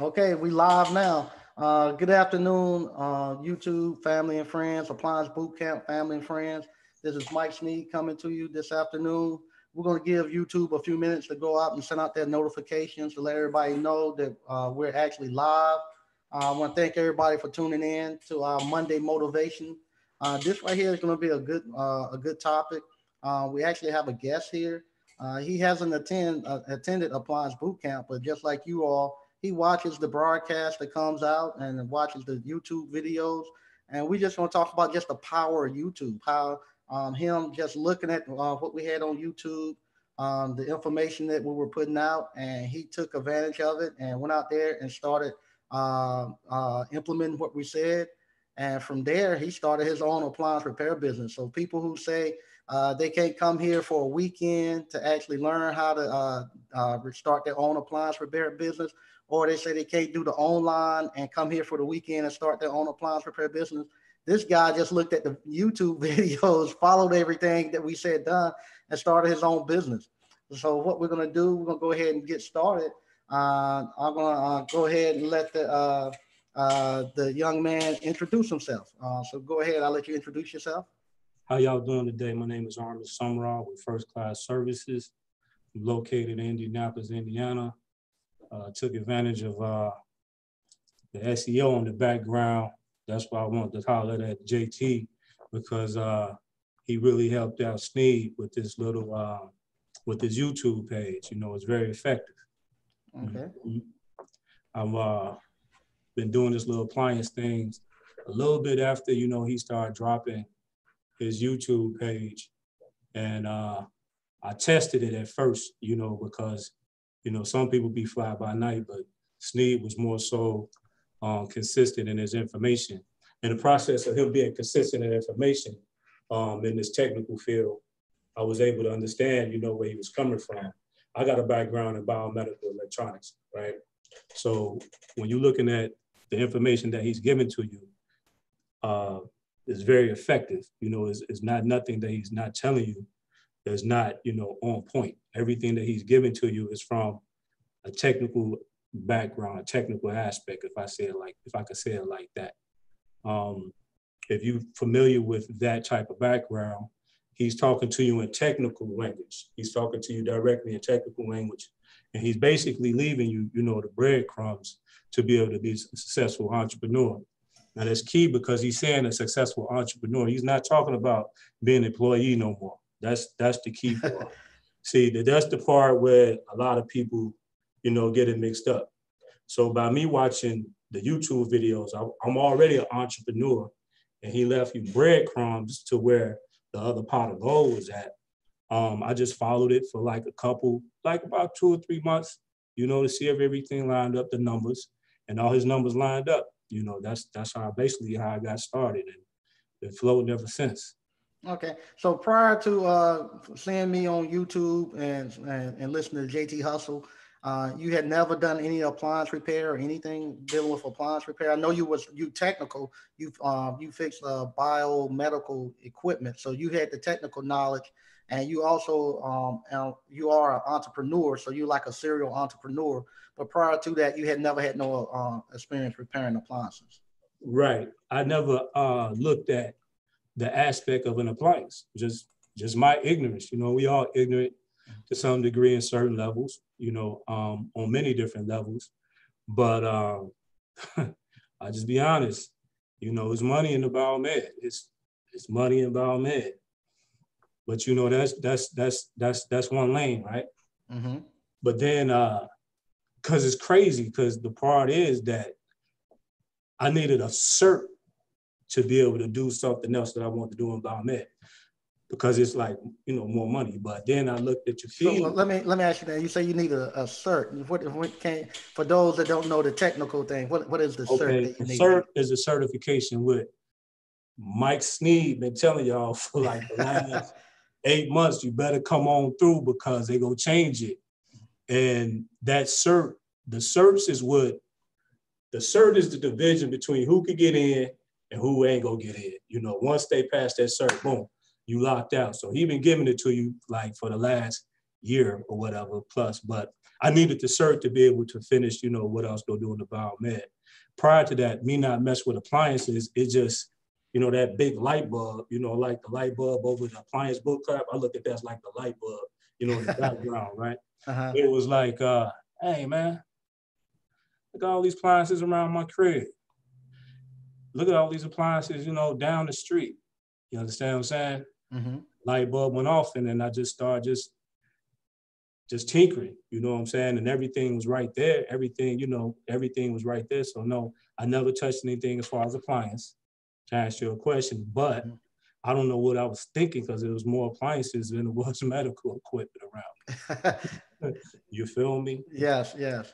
Okay, we live now. Uh, good afternoon, uh, YouTube family and friends, Appliance Boot Camp family and friends. This is Mike Sneed coming to you this afternoon. We're going to give YouTube a few minutes to go out and send out their notifications to let everybody know that uh, we're actually live. Uh, I want to thank everybody for tuning in to our Monday motivation. Uh, this right here is going to be a good uh, a good topic. We actually have a guest here. He hasn't attend, attended Appliance Boot Camp, but just like you all, he watches the broadcast that comes out and watches the YouTube videos. And we just want to talk about just the power of YouTube, how um, him just looking at uh, what we had on YouTube, um, the information that we were putting out, and he took advantage of it and went out there and started uh, uh, implementing what we said. And from there, he started his own appliance repair business. So people who say uh, they can't come here for a weekend to actually learn how to uh, uh, start their own appliance repair business, or they say they can't do the online and come here for the weekend and start their own appliance repair business. This guy just looked at the YouTube videos, followed everything that we said done, and started his own business. So what we're gonna do, we're gonna go ahead and get started. Uh, I'm gonna uh, go ahead and let the uh, uh, the young man introduce himself. Uh, so go ahead, I'll let you introduce yourself. How y'all doing today? My name is Armin Summerall with First Class Services. I'm located in Indianapolis, Indiana. Uh, took advantage of uh, the SEO in the background. That's why I wanted to holler at JT because uh, he really helped out Sneed with this little uh, with his YouTube page. You know, it's very effective. Okay. I've uh, been doing this little appliance things a little bit after you know he started dropping his YouTube page, and uh, I tested it at first, you know, because you know some people be fly by night, but Sneed was more so um, consistent in his information. In the process of him being consistent in information um, in this technical field, I was able to understand, you know, where he was coming from. I got a background in biomedical electronics, right? So when you're looking at the information that he's given to you, uh, is very effective. You know, it's, is not nothing that he's not telling you that's not, you know, on point. Everything that he's giving to you is from a technical background, a technical aspect, if I say it like, if I could say it like that. Um, if you're familiar with that type of background, he's talking to you in technical language. He's talking to you directly in technical language. And he's basically leaving you, you know, the breadcrumbs to be able to be a successful entrepreneur. Now that's key because he's saying a successful entrepreneur. He's not talking about being an employee no more. That's that's the key part. See, that's the part where a lot of people, you know, get it mixed up. So by me watching the YouTube videos, I'm already an entrepreneur, and he left you breadcrumbs to where the other pot of gold was at. Um, I just followed it for like a couple, like about two or three months, you know, to see if everything lined up, the numbers, and all his numbers lined up you know, that's that's how basically how I got started and been floating ever since. Okay. So prior to uh, seeing me on YouTube and, and, and listening to JT Hustle, uh, you had never done any appliance repair or anything dealing with appliance repair. I know you was you technical. You uh, you fixed uh, biomedical equipment, so you had the technical knowledge, and you also um, you are an entrepreneur, so you're like a serial entrepreneur. But prior to that, you had never had no uh, experience repairing appliances. Right. I never uh, looked at the aspect of an appliance. Just just my ignorance. You know, we all ignorant to some degree in certain levels. You know, um, on many different levels. But um, I just be honest. You know, it's money in the biomed. It's it's money in biomed. But you know, that's that's that's that's that's one lane, right? Mm-hmm. But then uh, because it's crazy because the part is that I needed a cert to be able to do something else that I want to do in biomed because it's like you know more money. But then I looked at your field. So, let me let me ask you that. You say you need a, a cert. What, what can for those that don't know the technical thing? What what is the okay. cert? Cert is a certification with Mike Sneed been telling y'all for like the last eight months. You better come on through because they gonna change it. And that cert, the certs is what the cert is the division between who could get in and who ain't gonna get in. You know, once they pass that cert, boom, you locked out. So he been giving it to you like for the last year or whatever plus, but I needed the cert to be able to finish, you know, what I was to do in the biomed. Prior to that, me not mess with appliances, it just, you know, that big light bulb, you know, like the light bulb over the appliance boot camp. I look at that as like the light bulb, you know, in the background, right? Uh-huh. It was like, uh, hey man, look at all these appliances around my crib. Look at all these appliances, you know, down the street. You understand what I'm saying? Mm-hmm. Light bulb went off, and then I just started just just tinkering, you know what I'm saying? And everything was right there. Everything, you know, everything was right there. So no, I never touched anything as far as appliance to answer your question. But mm-hmm. I don't know what I was thinking because it was more appliances than it was medical equipment around. you feel me? Yes, yes.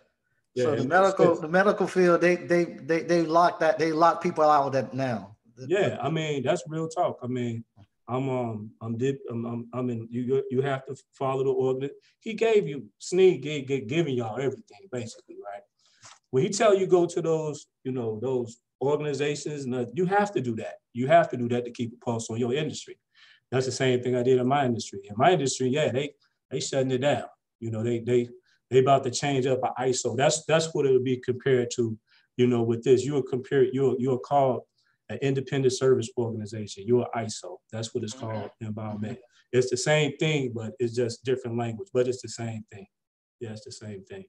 Yeah, so the medical, the medical field, they they they they lock that they lock people out of that now. Yeah, I mean that's real talk. I mean, I'm um I'm dip I'm, I'm, I'm in you you have to follow the organ. He gave you Sneed gave, gave, giving y'all everything basically, right? When he tell you go to those you know those organizations, you have to do that. You have to do that to keep a pulse on your industry. That's the same thing I did in my industry. In my industry, yeah, they they shutting it down. You know, they they they about to change up an ISO. That's that's what it would be compared to. You know, with this, you are compared. You're you're called an independent service organization. You're ISO. That's what it's called in biomed. It's the same thing, but it's just different language, but it's the same thing. Yeah, it's the same thing.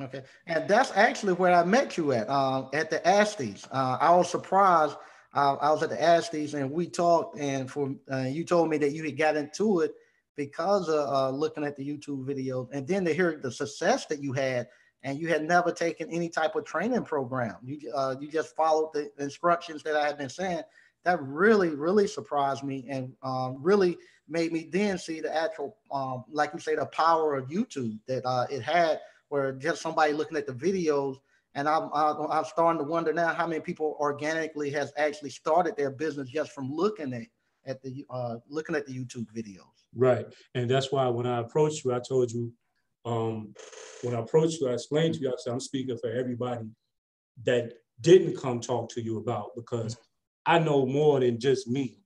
Okay, and that's actually where I met you at, uh, at the Asties. Uh, I was surprised. Uh, I was at the Asties and we talked, and for uh, you told me that you had got into it because of uh, looking at the YouTube videos, and then to hear the success that you had and you had never taken any type of training program. You uh, you just followed the instructions that I had been saying. That really, really surprised me and um, really made me then see the actual, um, like you say, the power of YouTube that uh, it had, where just somebody looking at the videos. And I'm, I'm starting to wonder now how many people organically has actually started their business just from looking at at the uh, looking at the YouTube videos. Right, and that's why when I approached you, I told you um, when I approached you, I explained to you, I said, I'm speaking for everybody that didn't come talk to you about because I know more than just me,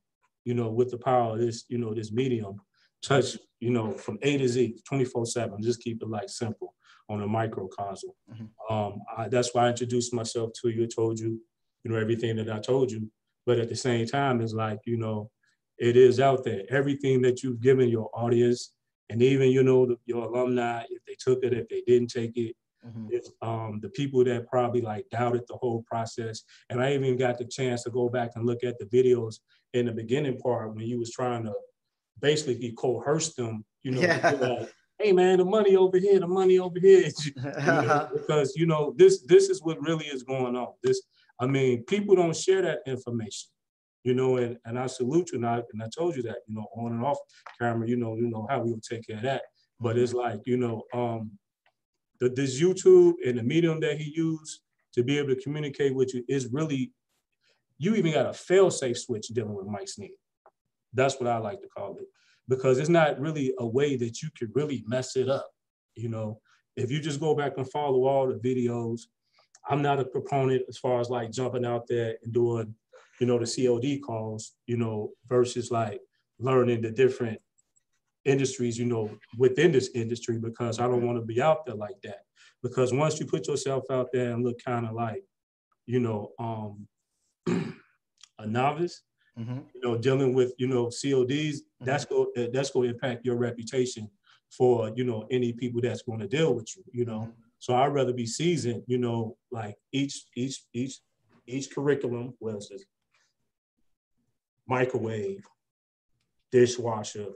you know, with the power of this, you know, this medium, touch, you know, from A to Z, 24 seven, just keep it like simple on a microcosm. Mm-hmm. Um, I, that's why I introduced myself to you, told you, you know, everything that I told you. But at the same time, it's like, you know, it is out there. Everything that you've given your audience, and even you know the, your alumni if they took it if they didn't take it mm-hmm. if um, the people that probably like doubted the whole process and i even got the chance to go back and look at the videos in the beginning part when you was trying to basically coerce them you know yeah. like, hey man the money over here the money over here you know, because you know this this is what really is going on this i mean people don't share that information you know, and, and I salute you, and I, and I told you that, you know, on and off camera, you know, you know how we will take care of that. But it's like, you know, um, the, this YouTube and the medium that he used to be able to communicate with you is really, you even got a fail-safe switch dealing with Mike Sneed. That's what I like to call it, because it's not really a way that you could really mess it up. You know, if you just go back and follow all the videos, I'm not a proponent as far as like jumping out there and doing you know, the COD calls, you know, versus like learning the different industries, you know, within this industry, because I don't want to be out there like that. Because once you put yourself out there and look kind of like, you know, um, a novice, mm-hmm. you know, dealing with, you know, CODs, mm-hmm. that's go that's going to impact your reputation for, you know, any people that's going to deal with you, you know. Mm-hmm. So I'd rather be seasoned, you know, like each each each each curriculum, well, it's microwave, dishwasher,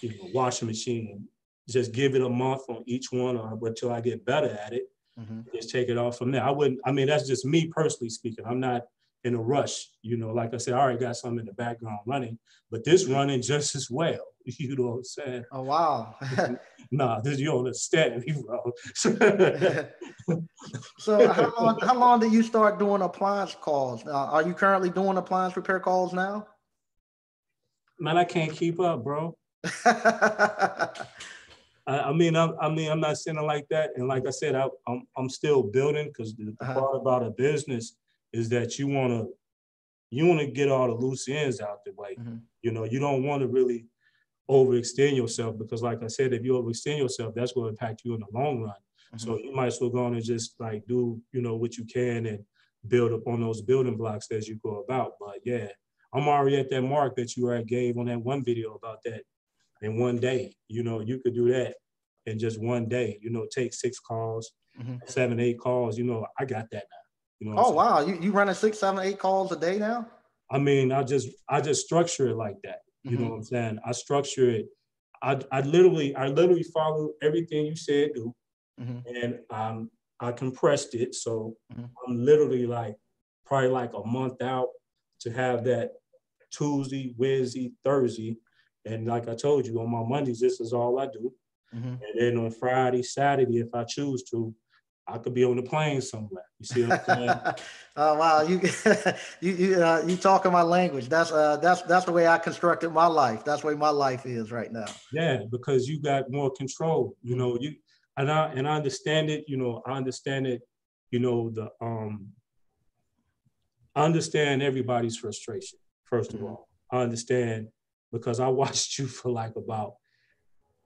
you know, washing machine. Just give it a month on each one or until I get better at it. Mm-hmm. Just take it off from there. I wouldn't, I mean, that's just me personally speaking. I'm not in a rush, you know, like I said, I already got something in the background running, but this running just as well. You know what I'm saying? Oh wow. nah, this you understand me, bro. so how long, how long did you start doing appliance calls? Uh, are you currently doing appliance repair calls now? Man, I can't keep up, bro. I, mean, I'm, I mean, I'm not saying like that. And like I said, I, am I'm, I'm still building because the, uh-huh. part about a business is that you want to you want to get all the loose ends out the way. Mm-hmm. You know, you don't want to really overextend yourself because like I said, if you overextend yourself, that's going to impact you in the long run. Mm-hmm. So you might as well go on and just like do, you know, what you can and build up on those building blocks as you go about. But yeah, I'm already at that mark that you already gave on that one video about that in one day. You know, you could do that in just one day. You know, take six calls, mm-hmm. seven, eight calls. You know, I got that now. You know oh wow, you you running six, seven, eight calls a day now? I mean, I just I just structure it like that. You mm-hmm. know what I'm saying? I structure it. I, I literally I literally follow everything you said do, mm-hmm. and um, I compressed it. So mm-hmm. I'm literally like probably like a month out to have that Tuesday, Wednesday, Thursday, and like I told you on my Mondays, this is all I do. Mm-hmm. And then on Friday, Saturday, if I choose to, I could be on the plane somewhere. You see what I'm saying? oh wow, you you you uh, you talking my language. That's uh that's that's the way I constructed my life. That's the way my life is right now. Yeah, because you got more control. You know, you and I and I understand it. You know, I understand it. You know, the um, I understand everybody's frustration. First of mm-hmm. all, I understand because I watched you for like about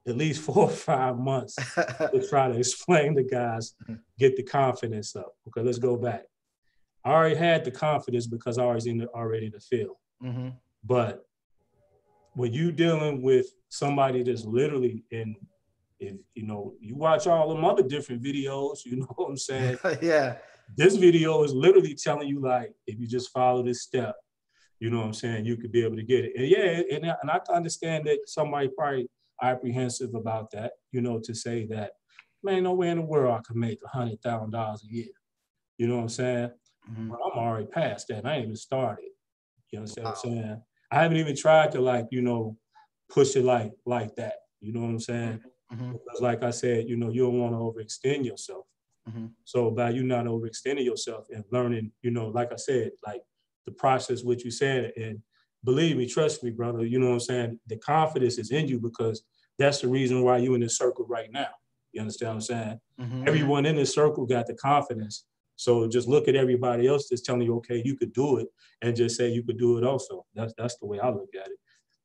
at least four or five months to try to explain to guys, mm-hmm. get the confidence up. Okay, let's go back. I already had the confidence because I was in the, already in the field. Mm-hmm. But when you dealing with somebody that's literally in, if you know, you watch all them other different videos, you know what I'm saying? yeah. This video is literally telling you like, if you just follow this step, you know what I'm saying, you could be able to get it. And yeah, and, and I can understand that somebody probably apprehensive about that, you know, to say that, man, no way in the world I could make a hundred thousand dollars a year. You know what I'm saying? Mm-hmm. But I'm already past that. I ain't even started. You know wow. what I'm saying? I haven't even tried to like, you know, push it like like that. You know what I'm saying? Mm-hmm. Because like I said, you know, you don't want to overextend yourself. Mm-hmm. So by you not overextending yourself and learning, you know, like I said, like the process, what you said, and believe me, trust me, brother. You know what I'm saying? The confidence is in you because that's the reason why you're in this circle right now. You understand what I'm saying? Mm-hmm. Everyone in this circle got the confidence. So just look at everybody else that's telling you, okay, you could do it, and just say you could do it also. That's that's the way I look at it.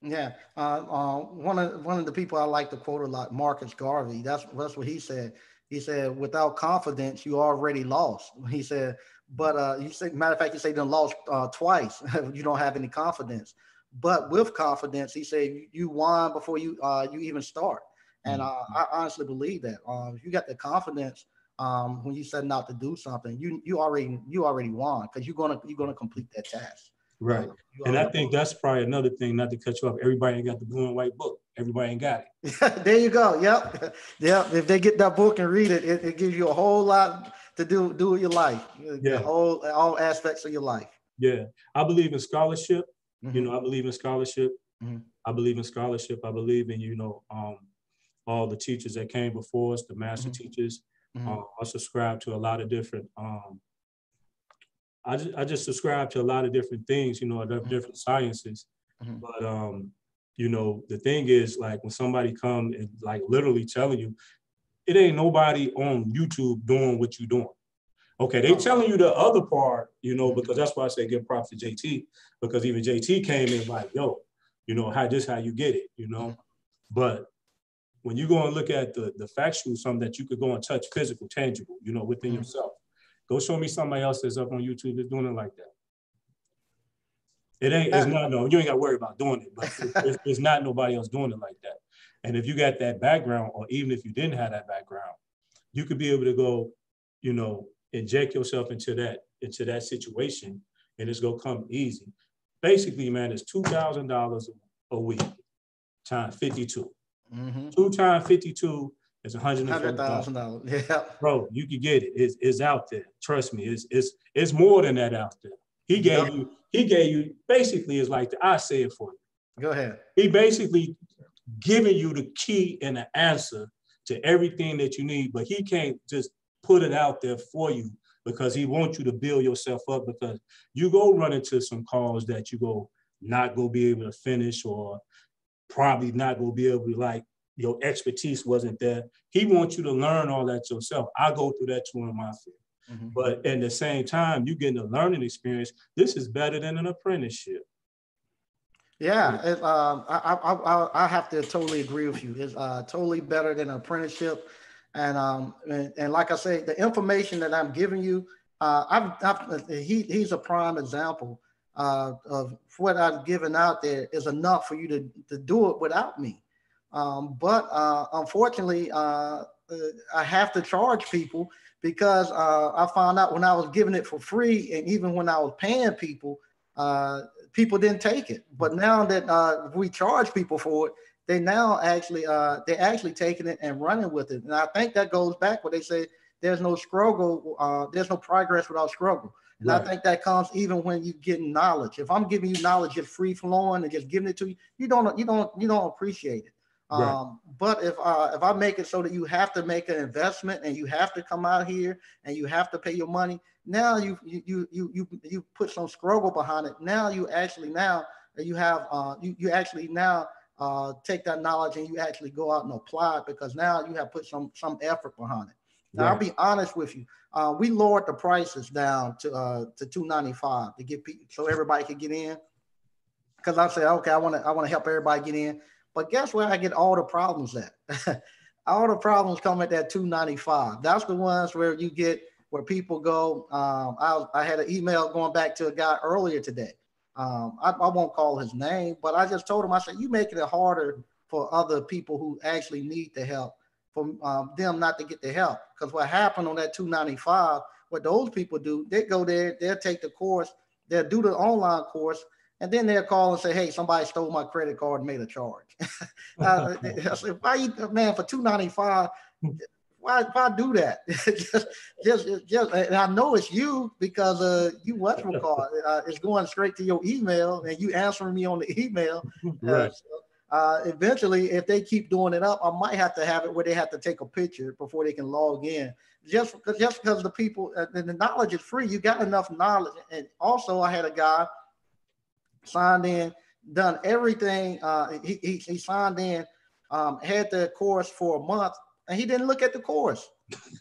Yeah, uh, uh, one of one of the people I like to quote a lot, Marcus Garvey. That's that's what he said. He said, "Without confidence, you already lost." He said, but uh, you say, matter of fact, you say you lost uh, twice. you don't have any confidence. But with confidence, he said you won before you uh, you even start. And mm-hmm. uh, I honestly believe that. Um, if you got the confidence um, when you setting out to do something, you you already you already won because you're gonna you're gonna complete that task. Right. and I think that's probably another thing, not to cut you off. Everybody ain't got the blue and white book. Everybody ain't got it. there you go. Yep. Yep. If they get that book and read it, it, it gives you a whole lot to do do with your life. Yeah. All all aspects of your life. Yeah. I believe in scholarship. Mm-hmm. You know, I believe in scholarship. Mm-hmm. I believe in scholarship. I believe in, you know, um, all the teachers that came before us, the master mm-hmm. teachers. Mm-hmm. Uh, I subscribe to a lot of different um, I just, I just subscribe to a lot of different things, you know, mm-hmm. different sciences. Mm-hmm. But um, you know, the thing is like when somebody come and like literally telling you, it ain't nobody on YouTube doing what you're doing. Okay, they telling you the other part, you know, because that's why I say give props to JT, because even JT came in like, yo, you know, how this how you get it, you know. But when you go and look at the the factual, something that you could go and touch physical, tangible, you know, within mm-hmm. yourself. Go show me somebody else that's up on YouTube that's doing it like that. It ain't, it's not, no, you ain't got to worry about doing it, but it's, it's not nobody else doing it like that. And if you got that background, or even if you didn't have that background, you could be able to go, you know, inject yourself into that, into that situation, and it's gonna come easy. Basically, man, it's two thousand dollars a week times 52. Mm-hmm. Two times 52 is hundred thousand dollars. Yeah, bro, you can get it. It's, it's out there. Trust me. It's it's it's more than that out there. He gave yep. you. He gave you. Basically, is like the, I say it for you. Go ahead. He basically giving you the key and the answer to everything that you need, but he can't just put it out there for you because he wants you to build yourself up because you go run into some calls that you go not go be able to finish or probably not go be able to like your expertise wasn't there. He wants you to learn all that yourself. I go through that too in my field. Mm-hmm. But at the same time, you getting a learning experience. This is better than an apprenticeship. Yeah, it, um, I, I, I, I have to totally agree with you. It's uh, totally better than an apprenticeship. And, um, and, and like I say, the information that I'm giving you, uh, I've, I've, he, he's a prime example uh, of what I've given out there is enough for you to, to do it without me. Um, but uh, unfortunately, uh, uh I have to charge people because uh, I found out when I was giving it for free, and even when I was paying people, uh, people didn't take it. But now that uh, we charge people for it, they now actually uh, they're actually taking it and running with it. And I think that goes back what they say: there's no struggle, uh, there's no progress without struggle. And right. I think that comes even when you get knowledge. If I'm giving you knowledge just free flowing and just giving it to you, you don't you don't you don't appreciate it. Right. Um, but if uh, if I make it so that you have to make an investment and you have to come out here and you have to pay your money, now you you you you you put some struggle behind it. Now you actually now you have uh, you you actually now uh, take that knowledge and you actually go out and apply it because now you have put some some effort behind it. Now right. I'll be honest with you. Uh, we lowered the prices down to uh, to 295 to get people so everybody could get in. Because I said, okay, I want to I want to help everybody get in. But guess where I get all the problems at? all the problems come at that 295. That's the ones where you get where people go. Um, I, I had an email going back to a guy earlier today. Um, I, I, won't call his name, but I just told him, I said, you making it harder for other people who actually need the help, for um, them not to get the help. Because what happened on that 295, what those people do, they go there, they'll take the course, they'll do the online course, and then they'll call and say, "Hey, somebody stole my credit card and made a charge." uh, I said, "Why you, man, for two ninety five? Why, why do that? just, just, just." And I know it's you because uh, you what call uh, it's going straight to your email, and you answering me on the email. Right. So, uh, eventually, if they keep doing it up, I might have to have it where they have to take a picture before they can log in. Just because, just because the people, uh, the knowledge is free, you got enough knowledge. And also, I had a guy signed in, done everything. Uh, he, he, he signed in, um, had the course for a month, and he didn't look at the course.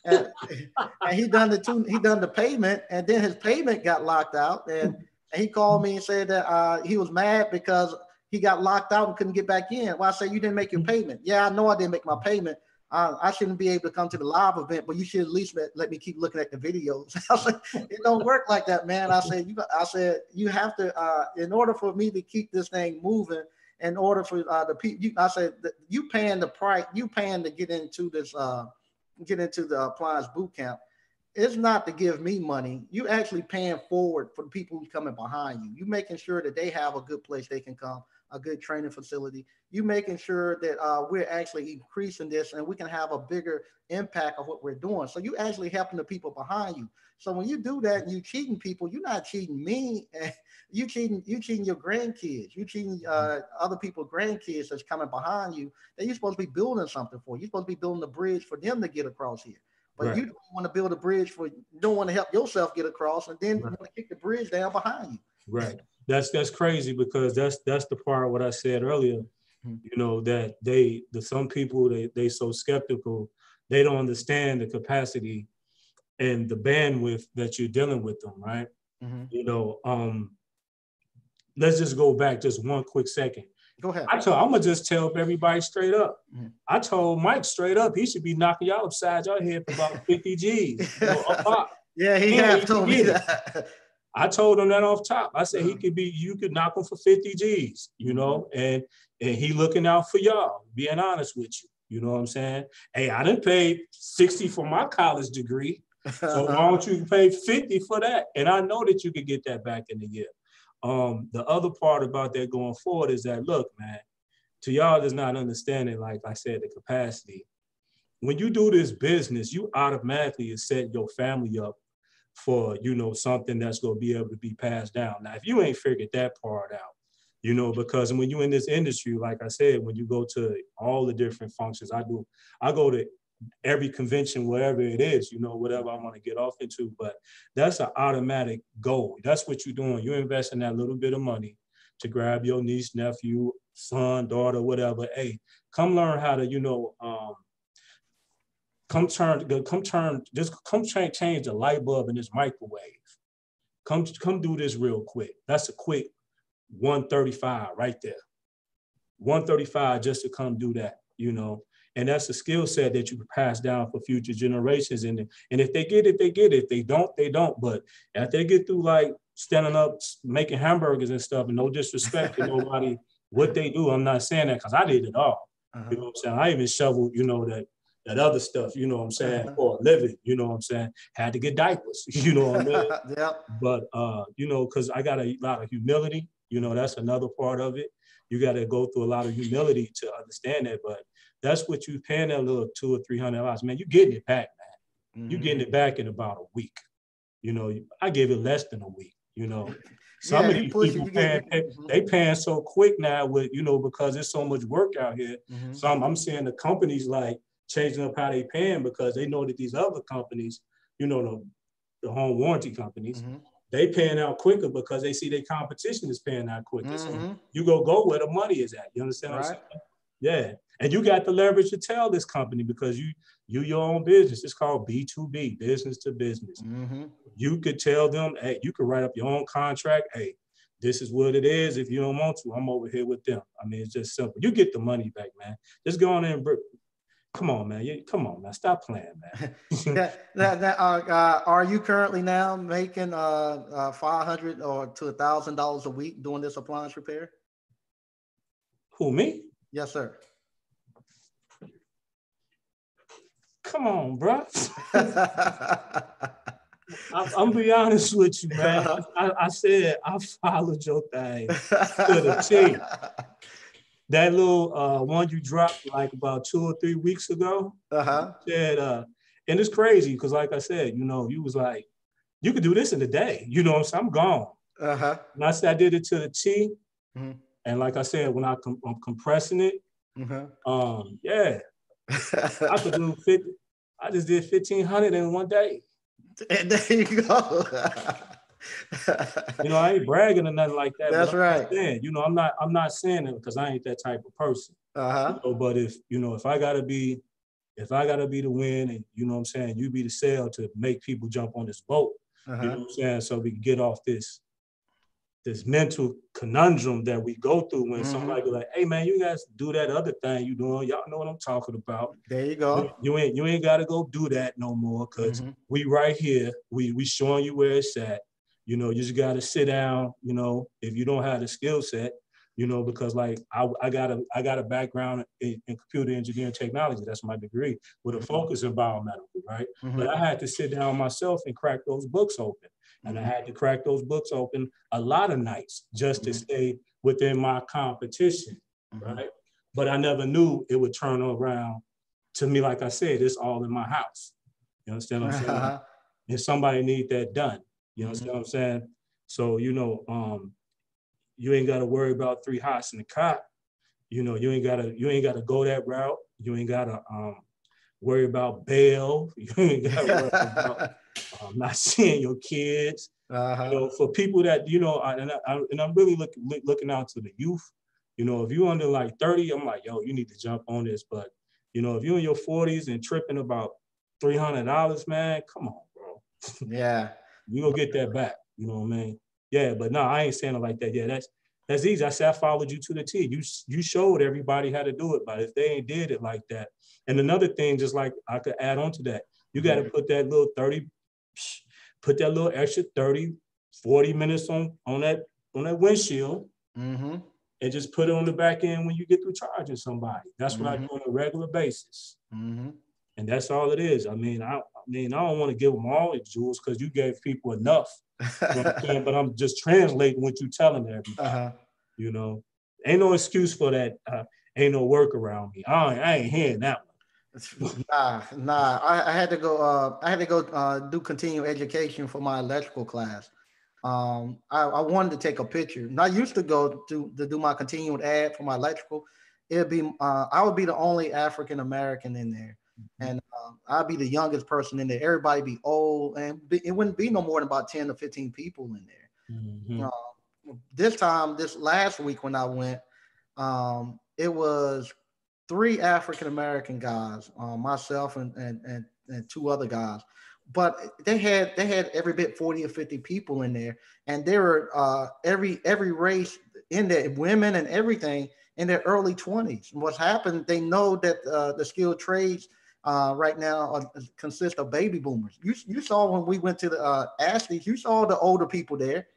and, and, he done the two, he done the payment, and then his payment got locked out. And, and he called me and said that uh, he was mad because he got locked out and couldn't get back in. Well, I said, you didn't make your payment. Yeah, I know I didn't make my payment, I shouldn't be able to come to the live event, but you should at least let, let me keep looking at the videos. I said, it don't work like that, man. I said, you, I said, you have to, uh, in order for me to keep this thing moving, in order for uh, the people, I said, you paying the price, you paying to get into this, uh, get into the appliance boot camp. It's not to give me money. You actually paying forward for the people who's coming behind you. You making sure that they have a good place they can come a good training facility. You making sure that uh, we're actually increasing this and we can have a bigger impact of what we're doing. So you actually helping the people behind you. So when you do that and you cheating people, you're not cheating me. you cheating, you cheating your grandkids. You cheating uh, other people's grandkids that's coming behind you. That you're supposed to be building something for. You're supposed to be building a bridge for them to get across here. But right. you don't want to build a bridge for you don't want to help yourself get across, and then right. you want to kick the bridge down behind you. Right that's that's crazy because that's that's the part of what I said earlier. Mm-hmm. You know that they the some people they they so skeptical they don't understand the capacity and the bandwidth that you're dealing with them, right? Mm-hmm. You know, um, let's just go back just one quick second. Go ahead. I told I'm gonna just tell everybody straight up. Mm-hmm. I told Mike straight up he should be knocking y'all upside your head for about 50 G's. You know, yeah, he have told me that. I told him that off top. I said he uh-huh. could be, you could knock him for 50 G's, you know, and and he looking out for y'all, being honest with you. You know what I'm saying? Hey, I didn't pay 60 for my college degree. So why don't you pay 50 for that? And I know that you could get that back in the year. Um, the other part about that going forward is that look, man, to y'all that's not understanding, like I said, the capacity. When you do this business, you automatically set your family up for you know something that's going to be able to be passed down. Now, if you ain't figured that part out, you know, because when you're in this industry, like I said, when you go to all the different functions, I do, I go to every convention, wherever it is, you know, whatever I want to get off into. But that's an automatic goal. That's what you're doing. You're investing that little bit of money to grab your niece, nephew, son, daughter, whatever. Hey, come learn how to, you know, um, come turn, come turn, just come change, change the light bulb in this microwave. Come, come do this real quick. That's a quick 135 right there. 135 just to come do that, you know. And that's a skill set that you can pass down for future generations. And, and if they get it, they get it. If they don't, they don't. But if they get through like standing up, making hamburgers and stuff, and no disrespect to nobody, what they do, I'm not saying that because I did it all. Uh-huh. You know what I'm saying? I even shoveled, you know, that that other stuff, you know what I'm saying, uh-huh. for a living, you know what I'm saying? Had to get diapers, you know what I mean? yep. But uh, you know, because I got a lot of humility, you know, that's another part of it. You got to go through a lot of humility to understand that. But that's what you paying that little two or three hundred dollars, man. You getting it back, man. Mm-hmm. You getting it back in about a week. You know, I gave it less than a week. You know, some yeah, of these people paying, pay, mm-hmm. they paying so quick now with you know because there's so much work out here. Mm-hmm. Some I'm seeing the companies like changing up how they paying because they know that these other companies, you know, the, the home warranty companies, mm-hmm. they paying out quicker because they see their competition is paying out quicker. Mm-hmm. you go go where the money is at. You understand right. what I'm saying? Yeah. And you got the leverage to tell this company because you you your own business. It's called B2B, business to business. Mm-hmm. You could tell them, hey, you could write up your own contract. Hey, this is what it is. If you don't want to, I'm over here with them. I mean, it's just simple. You get the money back, man. Just go on in and come on, man. You, come on, man. Stop playing, man. that, that, that, uh, uh, are you currently now making uh, uh 500 or to a thousand dollars a week doing this appliance repair? Who me? Yes, sir. Come on, bro. I, am be honest with you, man. I, I, said I followed your thing to the T. That little uh, one you dropped like about two or three weeks ago. Uh-huh. Said, uh, and it's crazy because, like I said, you know, you was like, you could do this in a day. You know what I'm saying? I'm gone. Uh-huh. And I said I did it to the T. Mm-hmm. And like I said, when I com- I'm compressing it, mm-hmm. um, yeah, I could do 50. I just did 1500 in one day. And there you go. you know, I ain't bragging or nothing like that. That's right. Saying, you know, I'm not I'm not saying it because I ain't that type of person. Uh-huh. You know, but if you know, if I gotta be, if I gotta be the win, and you know what I'm saying, you be the sail to make people jump on this boat. Uh-huh. You know what I'm saying? So we can get off this this mental conundrum that we go through when mm-hmm. somebody be like, "Hey man, you guys do that other thing you doing. Y'all know what I'm talking about." There you go. You, you ain't you ain't got to go do that no more because mm-hmm. we right here. We we showing you where it's at. You know, you just got to sit down. You know, if you don't have the skill set, you know, because like I, I got a I got a background in, in computer engineering technology. That's my degree with a mm-hmm. focus in biomedical, right? Mm-hmm. But I had to sit down myself and crack those books open. And I had to crack those books open a lot of nights just to mm-hmm. stay within my competition, mm-hmm. right? But I never knew it would turn around to me, like I said, it's all in my house. You understand what I'm saying? And somebody need that done. You mm-hmm. what I'm saying? So, you know, um, you ain't gotta worry about three hots in the cot. You know, you ain't gotta, you ain't gotta go that route. You ain't gotta um, worry about bail. You ain't gotta worry about um, not seeing your kids. Uh-huh. You know, for people that you know, I, and, I, and I'm really looking looking out to the youth. You know, if you under like 30, I'm like, yo, you need to jump on this. But you know, if you're in your 40s and tripping about three hundred dollars, man, come on, bro. Yeah, you gonna get that back. You know what I mean? Yeah, but no, I ain't saying it like that. Yeah, that's that's easy. I said I followed you to the T. You you showed everybody how to do it, but if they ain't did it like that, and another thing, just like I could add on to that, you got to put that little 30 put that little extra 30, 40 minutes on, on that on that windshield mm-hmm. and just put it on the back end when you get through charging somebody. That's mm-hmm. what I mm-hmm. do on a regular basis. Mm-hmm. And that's all it is. I mean, I, I mean, I don't want to give them all the jewels because you gave people enough. You know I'm but I'm just translating what you're telling everybody. Uh-huh. You know, ain't no excuse for that. Uh, ain't no work around me. I ain't, I ain't hearing that one nah, nah. I, I, had to go. Uh, I had to go uh, do continuing education for my electrical class. Um, I, I, wanted to take a picture. And I used to go to, to do my continuing ad for my electrical. It'd be uh, I would be the only African American in there, mm-hmm. and uh, I'd be the youngest person in there. Everybody be old, and be, it wouldn't be no more than about ten to fifteen people in there. Mm-hmm. Uh, this time, this last week when I went, um, it was three African American guys, uh, myself and, and and and two other guys. But they had they had every bit 40 or 50 people in there, and there were uh, every every race in there women and everything in their early 20s. And what's happened, they know that uh, the skilled trades uh, right now are, consist of baby boomers. You, you saw when we went to the uh, Ashley's, you saw the older people there.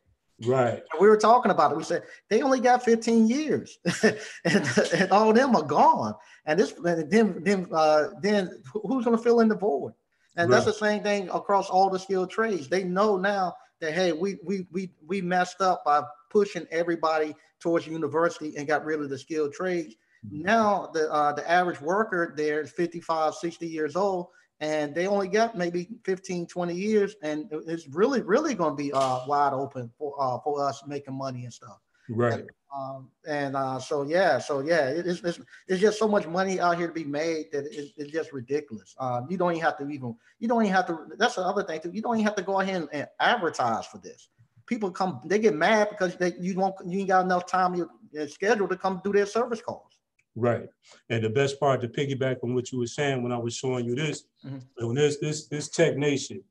Right. And we were talking about it. We said they only got 15 years, and, and all of them are gone. And this, and then, then, uh, then who's going to fill in the void? And right. that's the same thing across all the skilled trades. They know now that hey, we we we we messed up by pushing everybody towards university and got rid of the skilled trades. Now the uh, the average worker there is 55, 60 years old, and they only got maybe 15, 20 years, and it's really, really going to be uh, wide open for uh, for us making money and stuff. Right. And, um, and uh, so yeah, so yeah, it's, it's it's just so much money out here to be made that it's, it's just ridiculous. Um, you don't even have to even you don't even have to. That's the other thing too. You don't even have to go ahead and, and advertise for this. People come, they get mad because they you won't you ain't got enough time in your schedule to come do their service calls. Right. And the best part to piggyback on what you were saying when I was showing you this, mm-hmm. when there's this this Tech Nation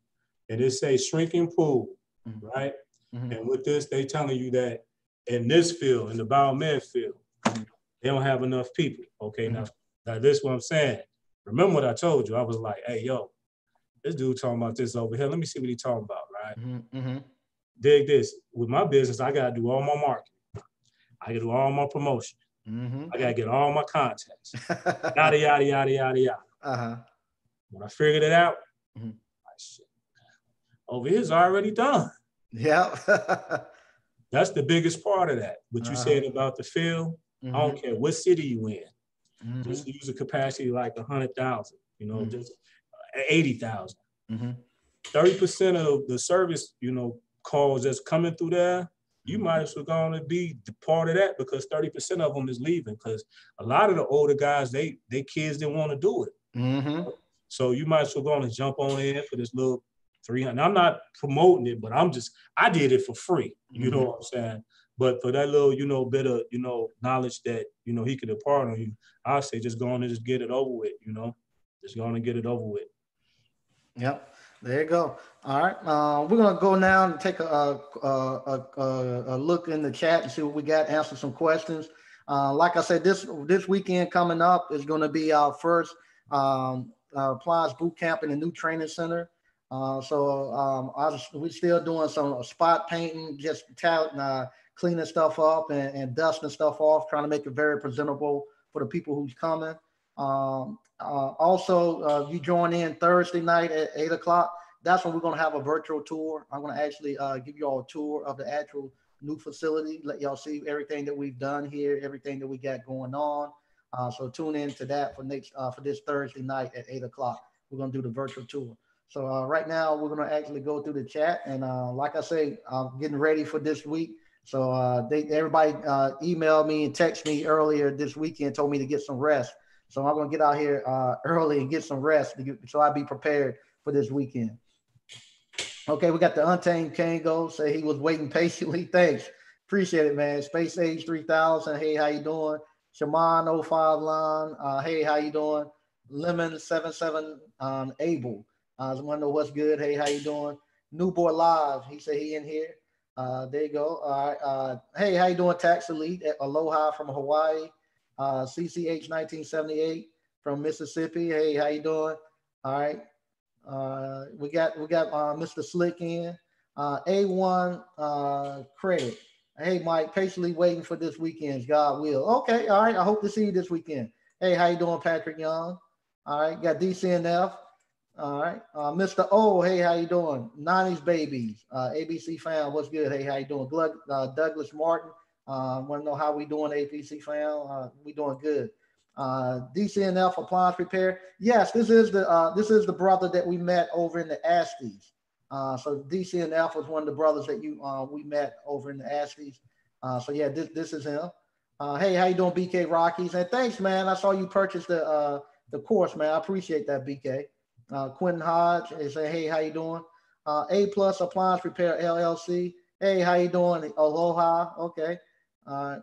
and it say shrinking pool, mm-hmm. right? Mm-hmm. And with this, they telling you that in this field, in the biomed field, they don't have enough people. Okay, now, now this is what I'm saying. Remember what I told you? I was like, hey, yo, this dude talking about this over here. Let me see what he talking about, right? Mm-hmm, mm-hmm. Dig this. With my business, I gotta do all my marketing. I gotta do all my promotion. Mm-hmm. I gotta get all my contacts. yada yada yada yada yada. Uh-huh. When I figured it out, mm-hmm. I said, over here's already done. Yeah. That's the biggest part of that. What you uh-huh. said about the field, mm-hmm. I don't mm-hmm. care what city you in. Mm-hmm. Just use a capacity like a hundred thousand, you know, mm-hmm. just eighty thousand. Thirty percent of the service, you know, calls that's coming through there, you might as well go on and be part of that because 30% of them is leaving because a lot of the older guys, they they kids didn't want to do it. Mm-hmm. So you might as well go on and jump on in for this little 300. I'm not promoting it, but I'm just, I did it for free. You mm-hmm. know what I'm saying? But for that little, you know, bit of, you know, knowledge that, you know, he could impart on you, I say just go on and just get it over with, you know, just go on and get it over with. Yep. There you go. All right. Uh, we're going to go now and take a, a, a, a, look in the chat and see what we got, answer some questions. Uh, like I said, this this weekend coming up is going to be our first um, uh, appliance boot camp in the new training center. Uh, so um, was, we're still doing some spot painting, just tout, uh, cleaning stuff up and, and, dusting stuff off, trying to make it very presentable for the people who's coming. Um, uh, also, uh, you join in Thursday night at eight o'clock. That's when we're going to have a virtual tour. I'm going to actually uh, give you all a tour of the actual new facility, let y'all see everything that we've done here, everything that we got going on. Uh, so tune in to that for next for this Thursday night at eight o'clock. We're going to do the virtual tour. So uh, right now we're gonna actually go through the chat, and uh, like I say, I'm getting ready for this week. So uh, they everybody uh, emailed me and texted me earlier this weekend, told me to get some rest. So I'm gonna get out here uh, early and get some rest, get, so I be prepared for this weekend. Okay, we got the Untamed Kango. Say he was waiting patiently. Thanks, appreciate it, man. Space Age 3000. Hey, how you doing? Shaman 05 line. Uh, hey, how you doing? Lemon 77 um, Able. I just want to know what's good. Hey, how you doing? New boy live. He said he in here. Uh, there you go. All right. Uh, hey, how you doing? Tax Elite. Aloha from Hawaii. Uh, CCH 1978 from Mississippi. Hey, how you doing? All right. Uh, we got we got uh, Mr. Slick in. Uh, A1 uh, credit. Hey, Mike, patiently waiting for this weekend. God will. Okay. All right. I hope to see you this weekend. Hey, how you doing, Patrick Young? All right. Got DCNF. All right, uh, Mr. O, hey, how you doing? 90s babies, uh, ABC fan, what's good? Hey, how you doing? Glug, uh, Douglas Martin, uh, want to know how we doing, APC fan? Uh, we doing good. Uh, DCNF appliance repair. Yes, this is the uh, this is the brother that we met over in the Asties. Uh, so DCNF was one of the brothers that you uh, we met over in the Asties. Uh, so yeah, this this is him. Uh, hey, how you doing, BK Rockies? And thanks, man. I saw you purchase the uh, the course, man. I appreciate that, BK. Uh, Quentin Hodge, is say, hey, how you doing? Uh, A Plus Appliance Repair LLC. Hey, how you doing? Aloha. Okay. Uh,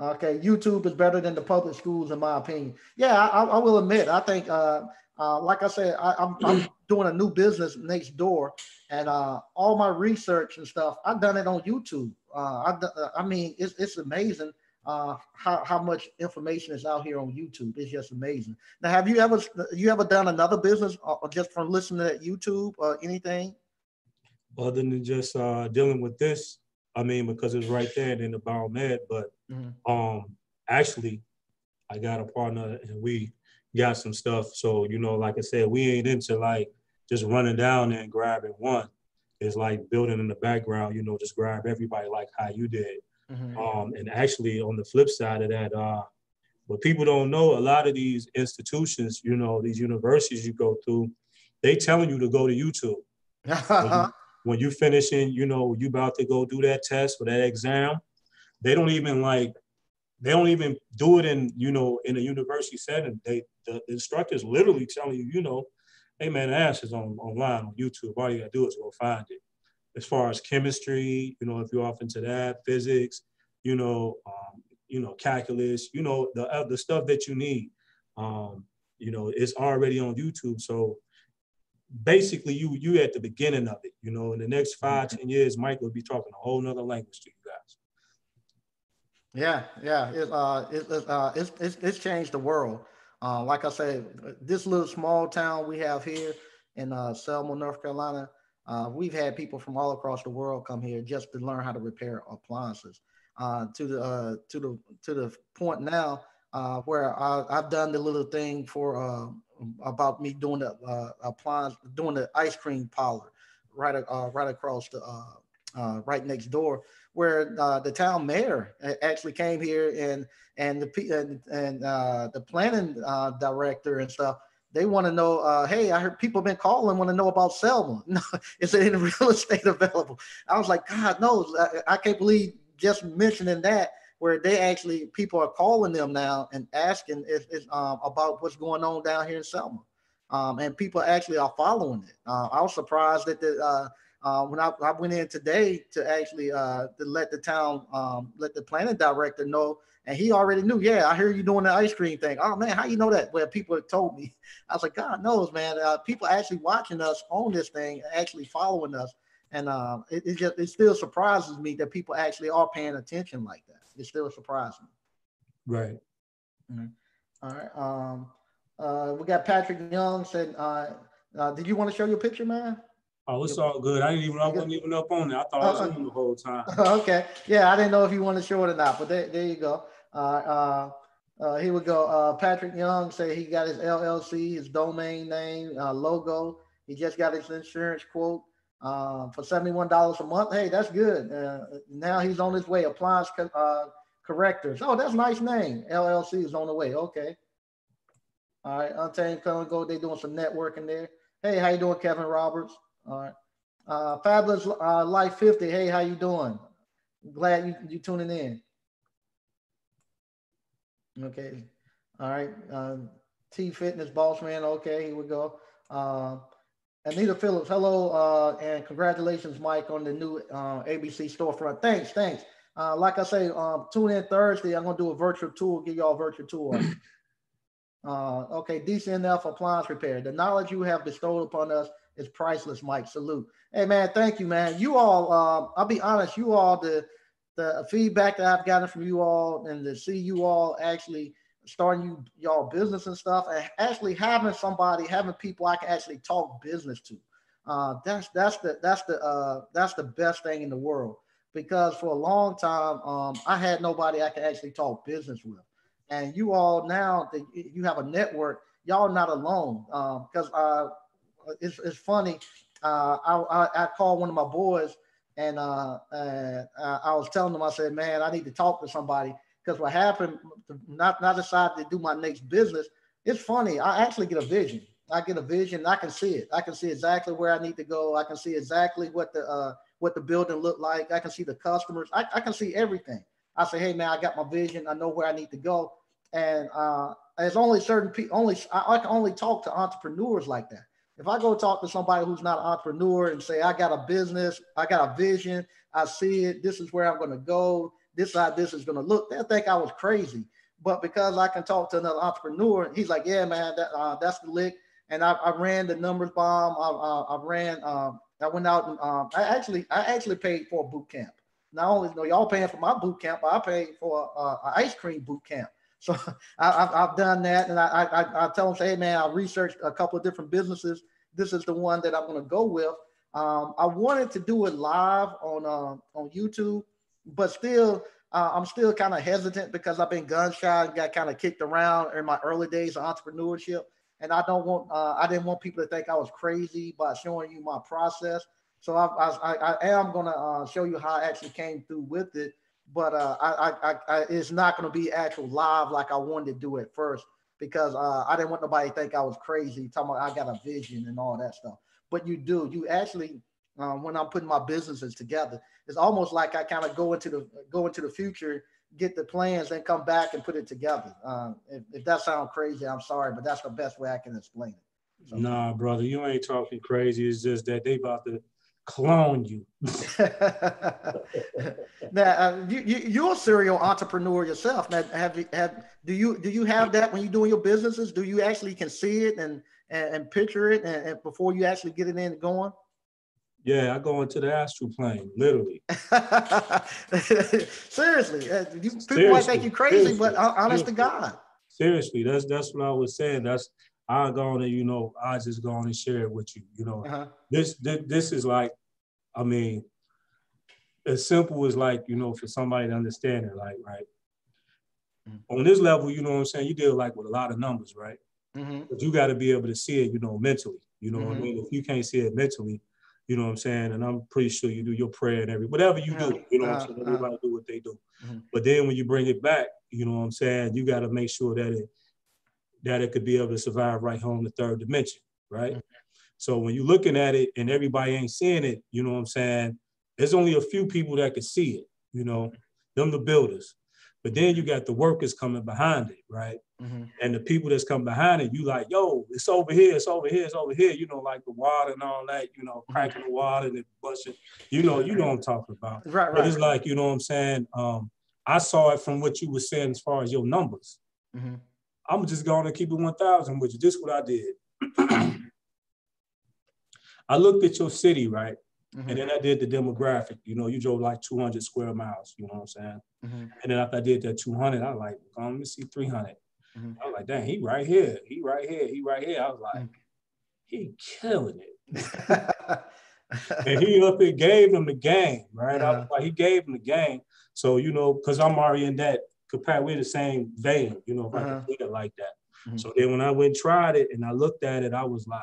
okay. YouTube is better than the public schools, in my opinion. Yeah, I, I will admit. I think, uh, uh, like I said, I, am I'm, I'm doing a new business next door, and uh, all my research and stuff, I've done it on YouTube. Uh, I, I mean, it's it's amazing uh, how how much information is out here on YouTube. It's just amazing. Now, have you ever you ever done another business or uh, just from listening to YouTube or anything? Other than just uh, dealing with this, I mean, because it's right there in the biomed. But mm-hmm. um, actually, I got a partner and we got some stuff. So you know, like I said, we ain't into like just running down and grabbing one. It's like building in the background. You know, just grab everybody like how you did. Mm-hmm. Um, and actually, on the flip side of that, uh, what people don't know, a lot of these institutions, you know, these universities you go through, they telling you to go to YouTube. when you finishing, you know, you about to go do that test or that exam, they don't even like, they don't even do it in, you know, in a university setting. They the, instructors literally telling you, you know, hey man, the answers on online on YouTube. All you gotta do is go find it as far as chemistry, you know, if you're off into that, physics, you know, um, you know, calculus, you know, the uh, the stuff that you need, um, you know, it's already on YouTube. So basically, you you at the beginning of it. You know, in the next five, ten years, Mike will be talking a whole nother language to you guys. Yeah, yeah, it, uh, it, uh, it's, it's, it's changed the world. Uh, like I said, this little small town we have here in uh, Selma, North Carolina, uh, we've had people from all across the world come here just to learn how to repair appliances. Uh, to the uh, to the to the point now uh, where I, have done the little thing for uh, about me doing the uh, appliance, doing the ice cream parlor right uh, right across the uh, uh, right next door, where the town mayor actually came here and and the and, and the planning director and stuff they want to know, uh, hey, I heard people been calling, want to know about Selma. No, is it in real estate available? I was like, God knows. I, I can't believe just mentioning that where they actually people are calling them now and asking if, if, um, about what's going on down here in Selma. Um, and people actually are following it. Uh, I was surprised that the uh, uh, when I, I, went in today to actually uh, to let the town um, let the planning director know and he already knew, yeah, I hear you doing the ice cream thing. Oh man, how you know that? Well, people told me. I was like, God knows, man. Uh, people actually watching us on this thing, actually following us, and uh, it, it, just it still surprises me that people actually are paying attention like that. It still surprises me. Right. Mm-hmm. All right. Um, uh, we got Patrick Young said, uh, uh, "Did you want to show your picture, man?" Oh, it's all good. I didn't even I wasn't even up on it. I thought I was uh, on the whole time. okay. Yeah, I didn't know if you wanted to show it or not, but there, there you go. Uh, uh, uh, here we go. Uh, Patrick Young said he got his LLC, his domain name, uh, logo. He just got his insurance quote uh, for $71 a month. Hey, that's good. Uh, now he's on his way. Appliance co- uh, correctors. Oh, that's nice name. LLC is on the way. Okay. All right. Untamed Congo. They're doing some networking there. Hey, how you doing, Kevin Roberts? All right. Uh, Fabulous uh, Life 50. Hey, how you doing? Glad you you tuning in. Okay. All right. Uh, T Fitness Boss Man. Okay, here we go. Uh, Anita Phillips. Hello uh, and congratulations, Mike, on the new uh, ABC storefront. Thanks. Thanks. Uh, like I say, um, tune in Thursday. I'm gonna do a virtual tour. Give y'all a virtual tour. uh, okay, DCNF appliance repair. The knowledge you have bestowed upon us is priceless, Mike. Salute. Hey man, thank you, man. You all, uh, I'll be honest, you all the the feedback that I've gotten from you all and to see you all actually starting you y'all business and stuff and actually having somebody having people I can actually talk business to. Uh, that's that's the that's the uh, that's the best thing in the world because for a long time um, I had nobody I could actually talk business with, and you all now that you have a network, y'all not alone because um, uh, it's, it's funny. Uh, I, I I called one of my boys and uh, uh, I was telling them, I said, man, I need to talk to somebody because what happened, not not decided to do my next business. It's funny. I actually get a vision. I get a vision. I can see it. I can see exactly where I need to go. I can see exactly what the uh, what the building looked like. I can see the customers. I, I can see everything. I say, hey man, I got my vision. I know where I need to go. And uh, there's only certain people. Only I, I can only talk to entrepreneurs like that. If I go talk to somebody who's not an entrepreneur and say, I got a business, I got a vision, I see it, this is where I'm going to go, this how this is going to look, they'll think I was crazy. But because I can talk to another entrepreneur, he's like, yeah, man, that, uh, that's the lick. And I, I, ran the numbers bomb. I, I, I ran, um, I went out and um, I actually, I actually paid for a boot camp. not only you know, y'all paying for my boot camp, but I paid for uh, an ice cream boot camp. So I, have done that, and I, I, I tell them, say, hey man, I researched a couple of different businesses. This is the one that I'm going to go with. Um, I wanted to do it live on uh, on YouTube, but still, uh, I'm still kind of hesitant because I've been gun shy and got kind of kicked around in my early days of entrepreneurship, and I don't want uh, I didn't want people to think I was crazy by showing you my process. So I, I, I am going to uh, show you how I actually came through with it, but uh, I, I, I, it's not going to be actual live like I wanted to do at first because uh, I didn't want nobody to think I was crazy, talking about I got a vision and all that stuff but you do. You actually, um, when I'm putting my businesses together, it's almost like I kind of go into the go into the future, get the plans, then come back and put it together. Um, if, if, that sounds crazy, I'm sorry, but that's the best way I can explain it. So. Nah, brother, you ain't talking crazy. It's just that they about to clone you. now, uh, you, you are a serial entrepreneur yourself. Now, have you have do you do you have that when you're doing your businesses? Do you actually can see it and and, and picture it and, and, before you actually get it in going? Yeah, I go into the astral plane, literally. Seriously, uh, you, people Seriously. might think you crazy, Seriously. but honest Seriously. to God. Seriously, that's that's what I was saying. That's I go on and you know I just go on and share it with you. You know, uh-huh. this, this this is like, I mean, as simple as like you know for somebody to understand it, like right. Mm-hmm. On this level, you know what I'm saying. You deal like with a lot of numbers, right? Mm-hmm. But you got to be able to see it, you know, mentally. You know mm-hmm. what I mm-hmm. mean? If you can't see it mentally, you know what I'm saying? And I'm pretty sure you do your prayer and every whatever you do, you know what I'm saying? Everybody do what they do. Mm-hmm. But then when you bring it back, you know what I'm saying, you got to make sure that it that it could be able to survive right home the third dimension, right? Mm-hmm. So when you're looking at it and everybody ain't seeing it, you know what I'm saying? There's only a few people that can see it, you know, them the builders. But then you got the workers coming behind it, right? Mm-hmm. And the people that's come behind it, you like, yo, it's over here, it's over here, it's over here. You know, like the water and all that, you know, cracking the water and then busting. You know, you know what I'm talking about. Right, right. But it's like, you know what I'm saying? Um, I saw it from what you were saying as far as your numbers. Mm-hmm. I'm just going to keep it 1,000 with you. This is what I did. I looked at your city, right? Mm-hmm. And then I did the demographic. You know, you drove like 200 square miles. You know what I'm saying? Mm-hmm. And then after I did that 200, I was like, oh, let me see 300. Mm-hmm. I was like, dang, he right here. He right here. He right here. I was like, he killing it. and he up and gave him the game, right? Yeah. I was like, he gave him the game. So, you know, because I'm already in that compared, we're the same vein, you know, if uh-huh. I can uh-huh. put it like that. Mm-hmm. So then when I went and tried it and I looked at it, I was like,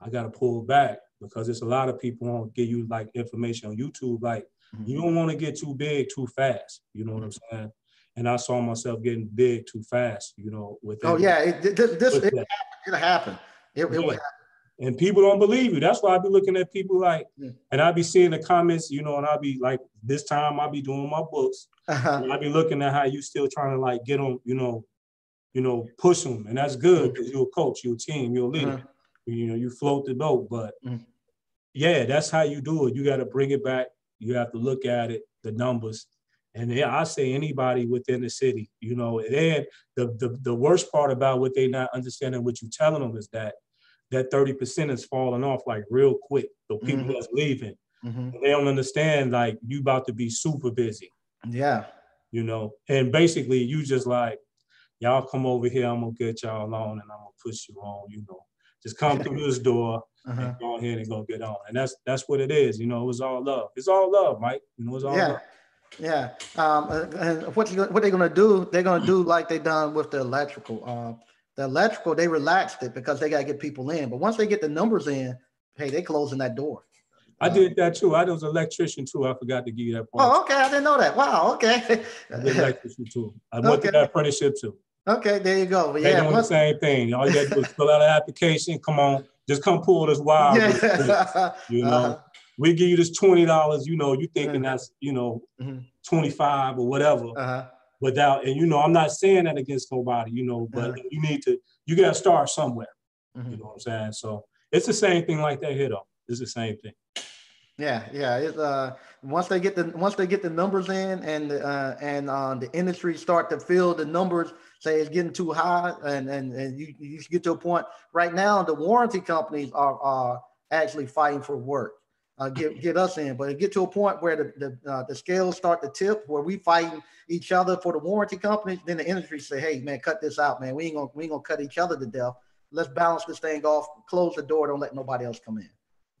I got to pull back because it's a lot of people won't give you like information on YouTube. Like mm-hmm. you don't want to get too big too fast. You know what I'm saying? And I saw myself getting big too fast. You know, with oh yeah, it, this, this it, happened. It'll happen. It, it will happen. And people don't believe you. That's why I be looking at people like, yeah. and I be seeing the comments, you know, and I be like, this time I be doing my books. Uh-huh. I be looking at how you still trying to like get them, you know, you know, push them, and that's good because mm-hmm. you're a coach, you're a team, you're a leader. Uh-huh. You know, you float the boat, but mm yeah, that's how you do it. You got to bring it back. You have to look at it, the numbers. And yeah, I say anybody within the city, you know, and the, the, the worst part about what they not understanding what you're telling them is that that 30% is falling off like real quick. The people mm-hmm. that's leaving, mm-hmm. they don't understand like you about to be super busy. Yeah. You know, and basically you just like, y'all come over here, I'm gonna get y'all alone and I'm gonna push you on, you know. Just come through this door uh-huh. and go ahead and go get on. And that's that's what it is. You know, it was all love. It's all love, Mike. You know, it's all yeah. love. Yeah. Um, and what you, what they're gonna do? They're gonna do like they done with the electrical. Uh, the electrical they relaxed it because they gotta get people in. But once they get the numbers in, hey, they closing that door. I did that too. I was an electrician too. I forgot to give you that point. Oh, okay. I didn't know that. Wow. Okay. I did electrician too. I went okay. to that apprenticeship too. Okay, there you go. But yeah, they doing the same thing. All you got to do is fill out an application. Come on, just come pull this wild. Yeah. You know, uh-huh. We give you this twenty dollars. You know, you thinking uh-huh. that's you know mm-hmm. twenty five or whatever. Uh-huh. Without and you know, I'm not saying that against nobody. You know, but uh-huh. you need to. You got to start somewhere. Mm-hmm. You know what I'm saying? So it's the same thing like that here though. It's the same thing. Yeah, yeah. It's uh once they get the once they get the numbers in and uh and uh, the industry start to feel the numbers say it's getting too high and, and, and you, you should get to a point right now the warranty companies are, are actually fighting for work uh, get get us in. But it get to a point where the the, uh, the scales start to tip, where we fighting each other for the warranty companies. Then the industry say, "Hey, man, cut this out, man. We ain't gonna we ain't gonna cut each other to death. Let's balance this thing off. Close the door. Don't let nobody else come in."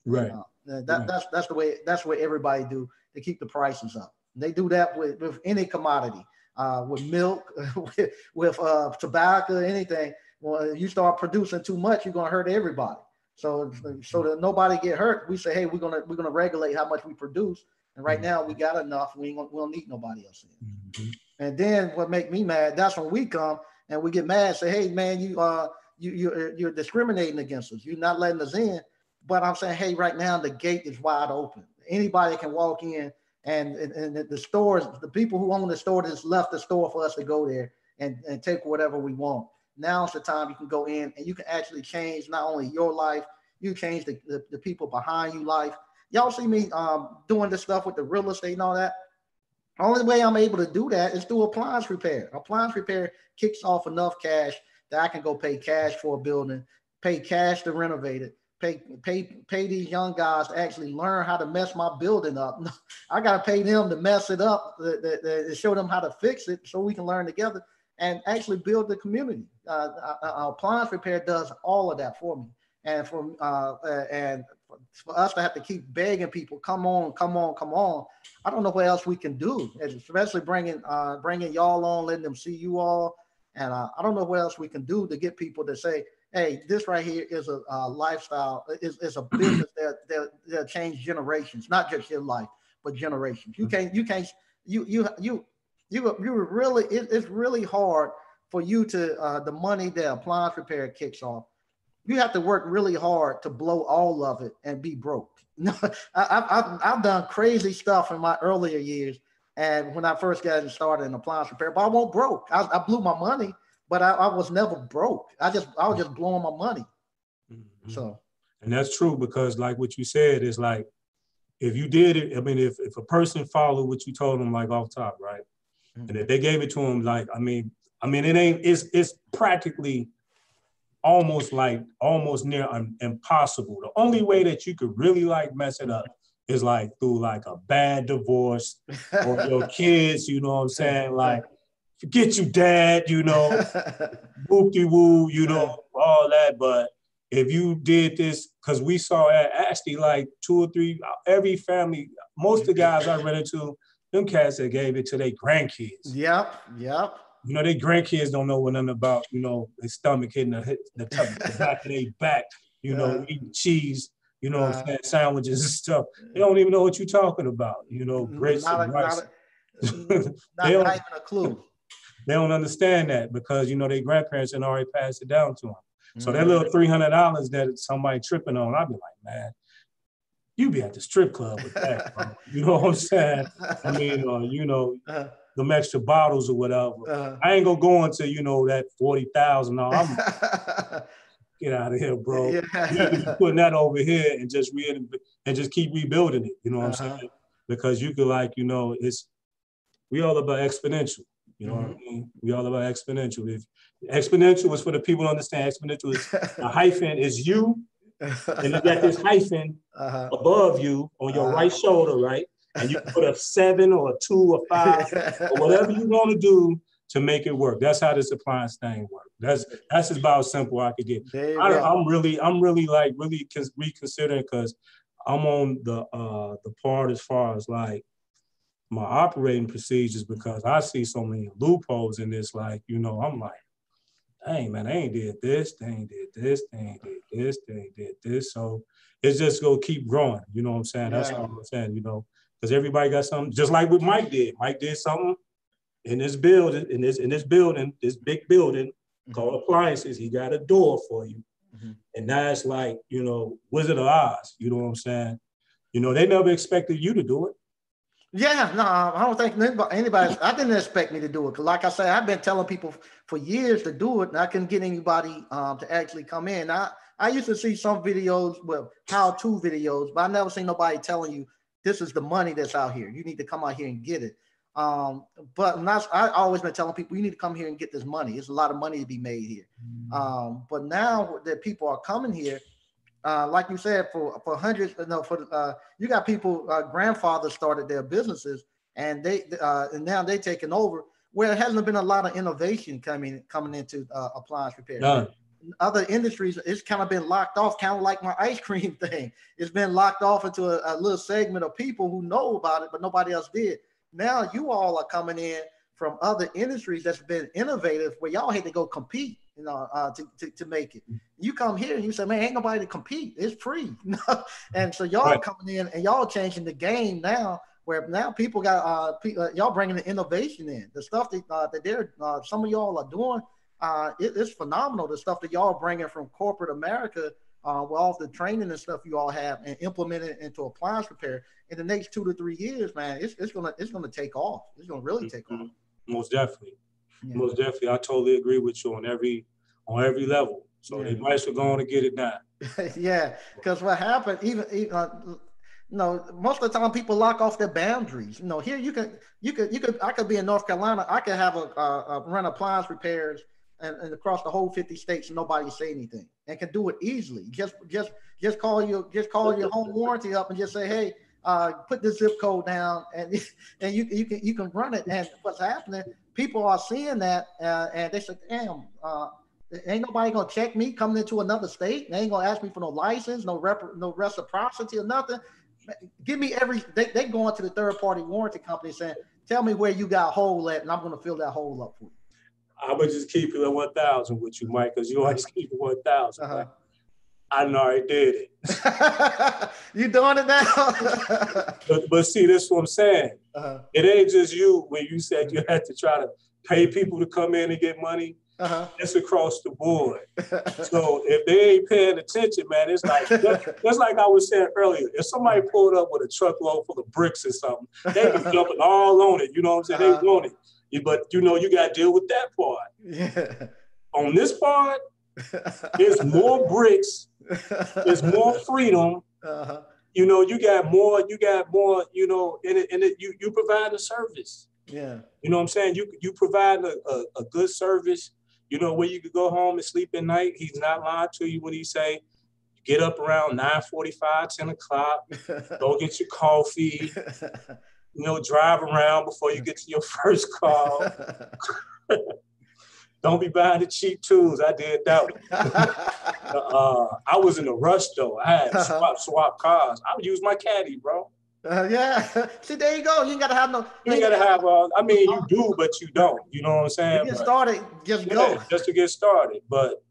Right. Uh, that, right. That's that's the way that's what everybody do to keep the prices up. They do that with with any commodity, uh, with milk, with, with uh, tobacco, anything. Well, you start producing too much, you're gonna hurt everybody. So so that nobody get hurt, we say, hey, we're gonna we're gonna regulate how much we produce. And right mm-hmm. now we got enough. We ain't gonna, we don't need nobody else in. Mm-hmm. And then what make me mad? That's when we come and we get mad. Say, hey man, you uh you you you're discriminating against us. You're not letting us in. But I'm saying, hey, right now the gate is wide open. Anybody can walk in, and and, and the stores, the people who own the store just left the store for us to go there and, and take whatever we want. Now's the time you can go in and you can actually change not only your life, you change the, the, the people behind you life. Y'all see me um, doing this stuff with the real estate and all that. Only way I'm able to do that is through appliance repair. Appliance repair kicks off enough cash that I can go pay cash for a building, pay cash to renovate it, pay pay pay these young guys to actually learn how to mess my building up. I got to pay them to mess it up, to, show them how to fix it, so we can learn together and actually build the community. Uh, uh, uh, appliance repair does all of that for me, and for uh, uh, and for us to have to keep begging people, come on, come on, come on. I don't know what else we can do, especially bringing uh, bringing y'all on, letting them see you all, and uh, I don't know what else we can do to get people to say, hey, this right here is a, lifestyle, is, is a business that, that that change generations, not just your life, but generations. You can't you can't you you you you you really it, it's really hard for you to uh, the money that appliance repair kicks off. You have to work really hard to blow all of it and be broke. No, I, I've I've done crazy stuff in my earlier years, and when I first got started in appliance repair, but I won't broke. I, I blew my money, but I, I, was never broke. I just I was just blowing my money. Mm-hmm. So, and that's true because like what you said is like if you did it, I mean, if, if a person followed what you told them like off top, right? Mm-hmm. And if they gave it to him, like, I mean, I mean, it ain't, it's, it's practically almost like, almost near impossible. The only way that you could really like mess it up is like through like a bad divorce or your kids, you know what I'm saying? Like, forget you dad, you know, whoopty woo, you know, all that. But if you did this, because we saw at actually like two or three, every family, most of the guys I ran into, them cats that gave it to their grandkids. Yep, yep. You know, their grandkids don't know what nothing about, you know, their stomach hitting the, the, top, the back of their back, you know, uh, eating cheese, you know, uh, sandwiches and stuff. They don't even know what you're talking about, you know, grits not, and rice. Not, a, not, not even a clue. They don't understand that because, you know, their grandparents had already passed it down to them. So mm-hmm. that little $300 that somebody tripping on, I'd be like, man, you be at the strip club with that, bro. You know what I'm saying? I mean, uh, you know, uh-huh. them extra bottles or whatever. Uh-huh. I ain't gonna go into, you know, that 40,000. No, I'm get out of here, bro. Yeah. Putting that over here and just re- and just keep rebuilding it. You know what uh-huh. I'm saying? Because you could like, you know, it's we all about exponential. You know mm-hmm. what I mean? We all about exponential. If exponential is for the people to understand, exponential is the hyphen is you and you got this hyphen uh-huh. above you on your uh-huh. right shoulder, right? And you put a seven or a two or five or whatever you want to do to make it work. That's how this appliance thing works. That's that's about as simple as I could get. I, am really, I'm really like really reconsidering because I'm on the uh the part as far as like my operating procedures because I see so many loopholes in this. Like, you know, I'm like, hey man, they ain't did this, they ain't did this, they ain't did this, they ain't did this. So it's just gonna keep growing. You know what I'm saying? That's yeah. what I'm saying, you know, because everybody got something, just like what Mike did. Mike did something in this building, in this in this building, this big building mm-hmm. called appliances. He got a door for you. Mm-hmm. And that's like, you know, Wizard of Oz, you know what I'm saying? You know, they never expected you to do it. Yeah, no, I don't think anybody. I didn't expect me to do it. Like I said, I've been telling people for years to do it, and I couldn't get anybody um, to actually come in. I I used to see some videos, well, how-to videos, but I never seen nobody telling you this is the money that's out here. You need to come out here and get it. Um, but not, I always been telling people you need to come here and get this money. It's a lot of money to be made here. Mm-hmm. Um, but now that people are coming here, uh, like you said, for for hundreds, no, for uh, you got people, uh, grandfathers started their businesses, and they uh, and now they taking over. Where it hasn't been a lot of innovation coming coming into uh, appliance repair. None. Other industries, it's kind of been locked off, kind of like my ice cream thing. It's been locked off into a, a little segment of people who know about it, but nobody else did. Now you all are coming in from other industries that's been innovative, where y'all had to go compete you know, uh, to, to, to make it. You come here and you say, man, ain't nobody to compete. It's free. and so y'all right. coming in and y'all changing the game now where now people got, uh, people, uh, y'all bringing the innovation in. The stuff that, uh, that they're, uh, some of y'all are doing, uh, it, it's phenomenal. The stuff that y'all bringing from corporate America uh, with all the training and stuff you all have and implement it into appliance repair in the next two to three years, man, it's, it's gonna it's gonna take off. It's gonna really take mm-hmm. off. Most definitely. Yeah. Most definitely, I totally agree with you on every on every level. So yeah. they might as well go on and get it done. yeah, because what happened, even, even uh, you know, most of the time people lock off their boundaries. You know, here you can, you could, you could, I could be in North Carolina, I could have a, a, a run appliance repairs and, and, across the whole 50 states, and nobody say anything, and can do it easily. Just, just, just call your, just call your home warranty up and just say, hey, uh, put the zip code down, and and you you can you can run it. And what's happening? People are seeing that, uh, and they say, damn. Uh, Ain't nobody gonna check me coming into another state. They ain't gonna ask me for no license, no rep, no reciprocity or nothing. Give me every. They they going to the third party warranty company saying, "Tell me where you got a hole at, and I'm gonna fill that hole up for you." I would just keep it at one thousand with you, Mike, because you always keep it one thousand. Uh-huh. I know I did it. you doing it now? but, but see, this is what I'm saying. Uh-huh. It ain't just you when you said you had to try to pay people to come in and get money uh-huh. It's across the board. so if they ain't paying attention, man, it's like just like I was saying earlier. If somebody pulled up with a truckload full of bricks or something, they be jumping all on it. You know what I'm saying? Uh-huh. They want it. But you know, you got to deal with that part. Yeah. On this part, there's more bricks. There's more freedom. Uh-huh. You know, you got more. You got more. You know, and it, and it, you you provide a service. Yeah. You know what I'm saying? You you provide a, a, a good service you know, where you could go home and sleep at night. He's not lying to you when he say, get up around 9.45, 10 o'clock, go get your coffee, you know, drive around before you get to your first call. Don't be buying the cheap tools. I did that. uh, I was in a rush though. I had swap swap cars. I would use my caddy, bro. Uh, yeah. See, there you go. You ain't gotta have no. You ain't gotta have. Uh, I mean, you do, but you don't. You know what I'm saying? get started, just yeah, go. Just to get started. But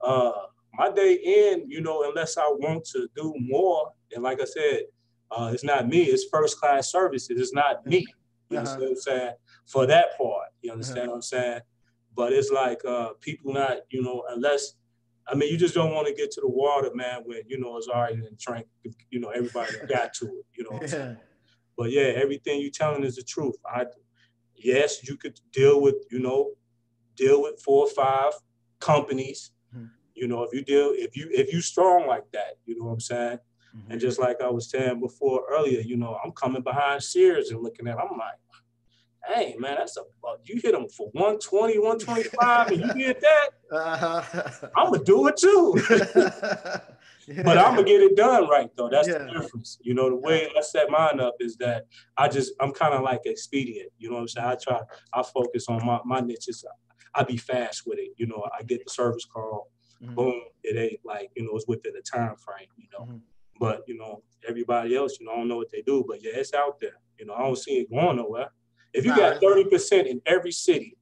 uh, my day in, you know, unless I want to do more, and like I said, uh, it's not me. It's first class services. It's not me. You uh-huh. understand what I'm saying? For that part, you understand uh-huh. what I'm saying? But it's like uh, people not, you know, unless I mean, you just don't want to get to the water, man, when you know it's already in trank. You know, everybody got to it. You know. Yeah. But yeah, everything you're telling is the truth. I, yes, you could deal with, you know, deal with four or five companies. Mm-hmm. You know, if you deal, if you if you strong like that, you know what I'm saying. Mm-hmm. And just like I was saying before earlier, you know, I'm coming behind Sears and looking at, I'm like, hey man, that's a you hit them for 120, 125, and you get that, uh-huh. I'm gonna do it too. yeah. But I'm gonna get it done right though. That's yeah. the difference. You know, the way I set mine up is that I just I'm kind of like expedient. You know what I'm saying? I try I focus on my my niches. I be fast with it. You know, I get the service call, mm-hmm. boom, it ain't like, you know, it's within the time frame, you know. Mm-hmm. But you know, everybody else, you know, I don't know what they do, but yeah, it's out there. You know, I don't see it going nowhere. If you got 30% in every city,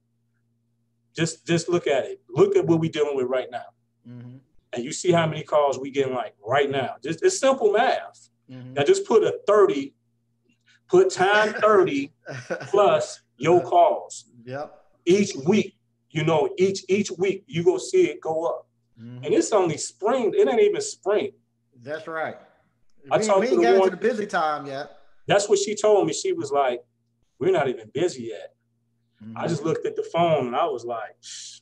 just just look at it. Look at what we're dealing with right now. Mm-hmm. And you see how many calls we getting like right now. Just it's simple math. Mm-hmm. Now just put a 30, put time 30 plus your calls. Yep. Each week, you know, each each week you go see it go up. Mm-hmm. And it's only spring, it ain't even spring. That's right. I we, talked we ain't got to the busy time yet. That's what she told me. She was like, we're not even busy yet. Mm-hmm. I just looked at the phone and I was like,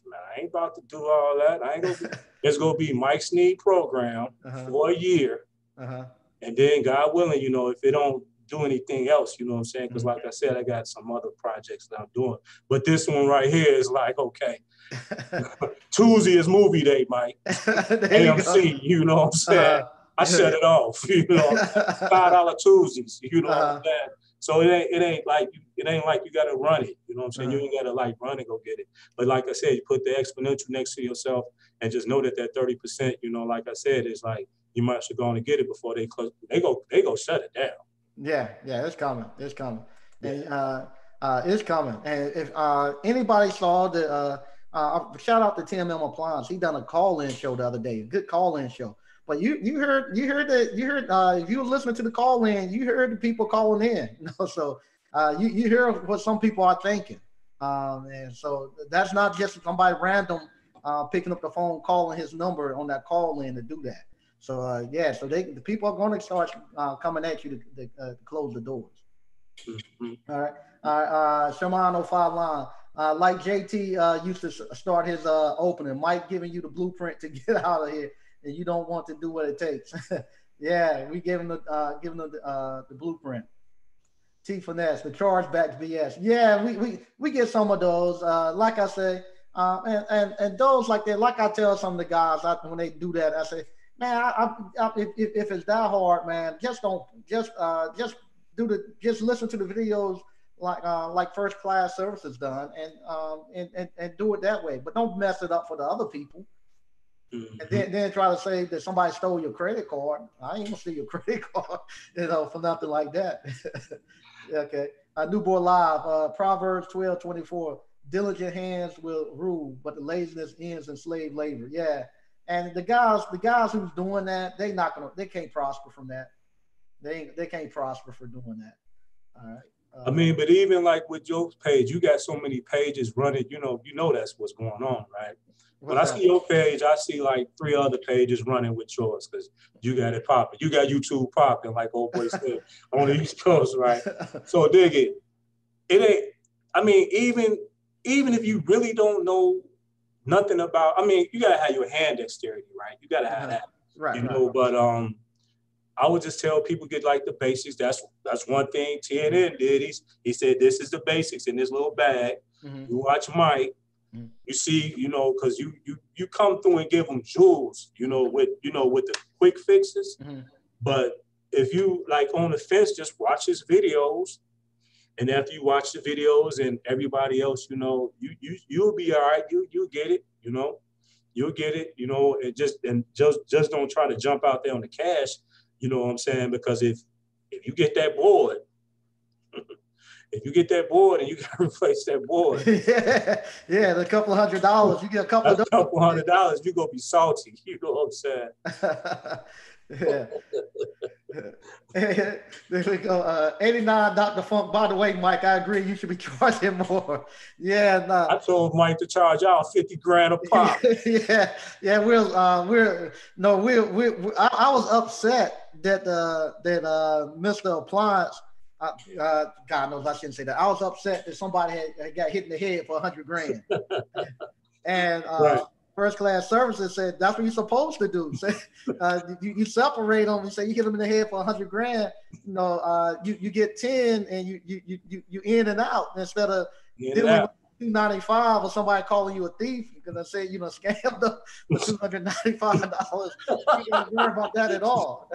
man, I ain't about to do all that. I ain't gonna be, it's gonna be Mike Sneed program uh-huh. for a year. Uh-huh. And then God willing, you know, if it don't do anything else, you know what I'm saying? Because mm-hmm. like I said, I got some other projects that I'm doing. But this one right here is like, okay, Tuesday is movie day, Mike. AMC, you, you, know what I'm saying? Uh-huh. I shut it off. You know, five dollar Tuesdays. You know uh-huh. what I'm uh-huh. saying? So it ain't it ain't like it ain't like you gotta run it. You know what I'm saying? Uh-huh. You ain't gotta like run and go get it. But like I said, you put the exponential next to yourself and just know that that 30%, you know, like I said, is like you might should go and get it before they close. They go they go shut it down. Yeah, yeah, it's coming. It's coming. And, uh, uh, it's coming. And if uh, anybody saw the uh, uh, shout out to Tim M Appliance, he done a call in show the other day. Good call in show. But you you heard you heard that you heard uh, if you were listening to the call in, you heard the people calling in. You know, so uh, you you hear what some people are thinking, um, and so that's not just somebody random uh, picking up the phone, calling his number on that call in to do that. So uh, yeah, so they the people are going to start uh, coming at you to, to, uh, close the doors. Mm-hmm. All right, all right. Uh, Sherman 05 line. Uh, like JT uh, used to start his uh, opening, Mike giving you the blueprint to get out of here and you don't want to do what it takes. yeah, we give them the uh, give them the, uh, the blueprint. T finesse, the chargeback BS. Yeah, we we we get some of those. Uh, like I say, uh, and and and those like that. Like I tell some of the guys I, when they do that, I say, man, I, I, if, if it's that hard, man, just don't just uh just do the just listen to the videos like uh, like first class services done and um and, and and do it that way. But don't mess it up for the other people. Mm-hmm. And then, then try to say that somebody stole your credit card. I ain't gonna steal your credit card, you know, for nothing like that. okay. Uh, New Boy Live, uh, Proverbs 12, 24. Diligent hands will rule, but the laziness ends in slave labor. Yeah. And the guys, the guys who's doing that, they not gonna, they can't prosper from that. They they can't prosper for doing that. All right. Uh, I mean, but even like with your page, you got so many pages running. You know, you know that's what's going on, right? When I see your page, I see like three other pages running with yours because you got it popping. You got YouTube popping, like old boy said, on the East Coast, right? So dig it. It ain't. I mean, even even if you really don't know nothing about, I mean, you gotta have your hand dexterity, right? You gotta have that, right? You know, right. but um, I would just tell people get like the basics. That's that's one thing TNN did. He's, he said this is the basics in this little bag. Mm-hmm. You watch Mike you see, you know, because you you you come through and give them jewels, you know, with you know with the quick fixes. Mm-hmm. But if you like on the fence, just watch his videos, and after you watch the videos and everybody else, you know, you you you'll be all right. You you get it, you know, you'll get it, you know, and just and just just don't try to jump out there on the cash, you know what I'm saying? Because if if you get that board if you get that board and you got to replace that board, yeah, yeah, the couple of hundred dollars, you get a couple of couple hundred dollars, you're gonna be salty. You know what I'm saying? yeah. there we go. Uh, 89 Dr. Funk. By the way, Mike, I agree. You should be charging more. Yeah, nah. I told Mike to charge out 50 grand a pop. yeah, yeah. We're uh, we're no, we're, we're, we're I, I, was upset that uh, that uh, Mr. Appliance uh, uh, God knows I shouldn't say that. I was upset that somebody had, had got hit in the head for a hundred grand. and uh, right. first class services said that's what you're supposed to do. Say, uh, you, you, separate them and say you hit them in the head for a hundred grand. You know, uh, you, you get ten and you you you you in and out instead of dealing 295 or somebody calling you a thief because I said you know scammed them for 295 dollars. you don't worry about that at all.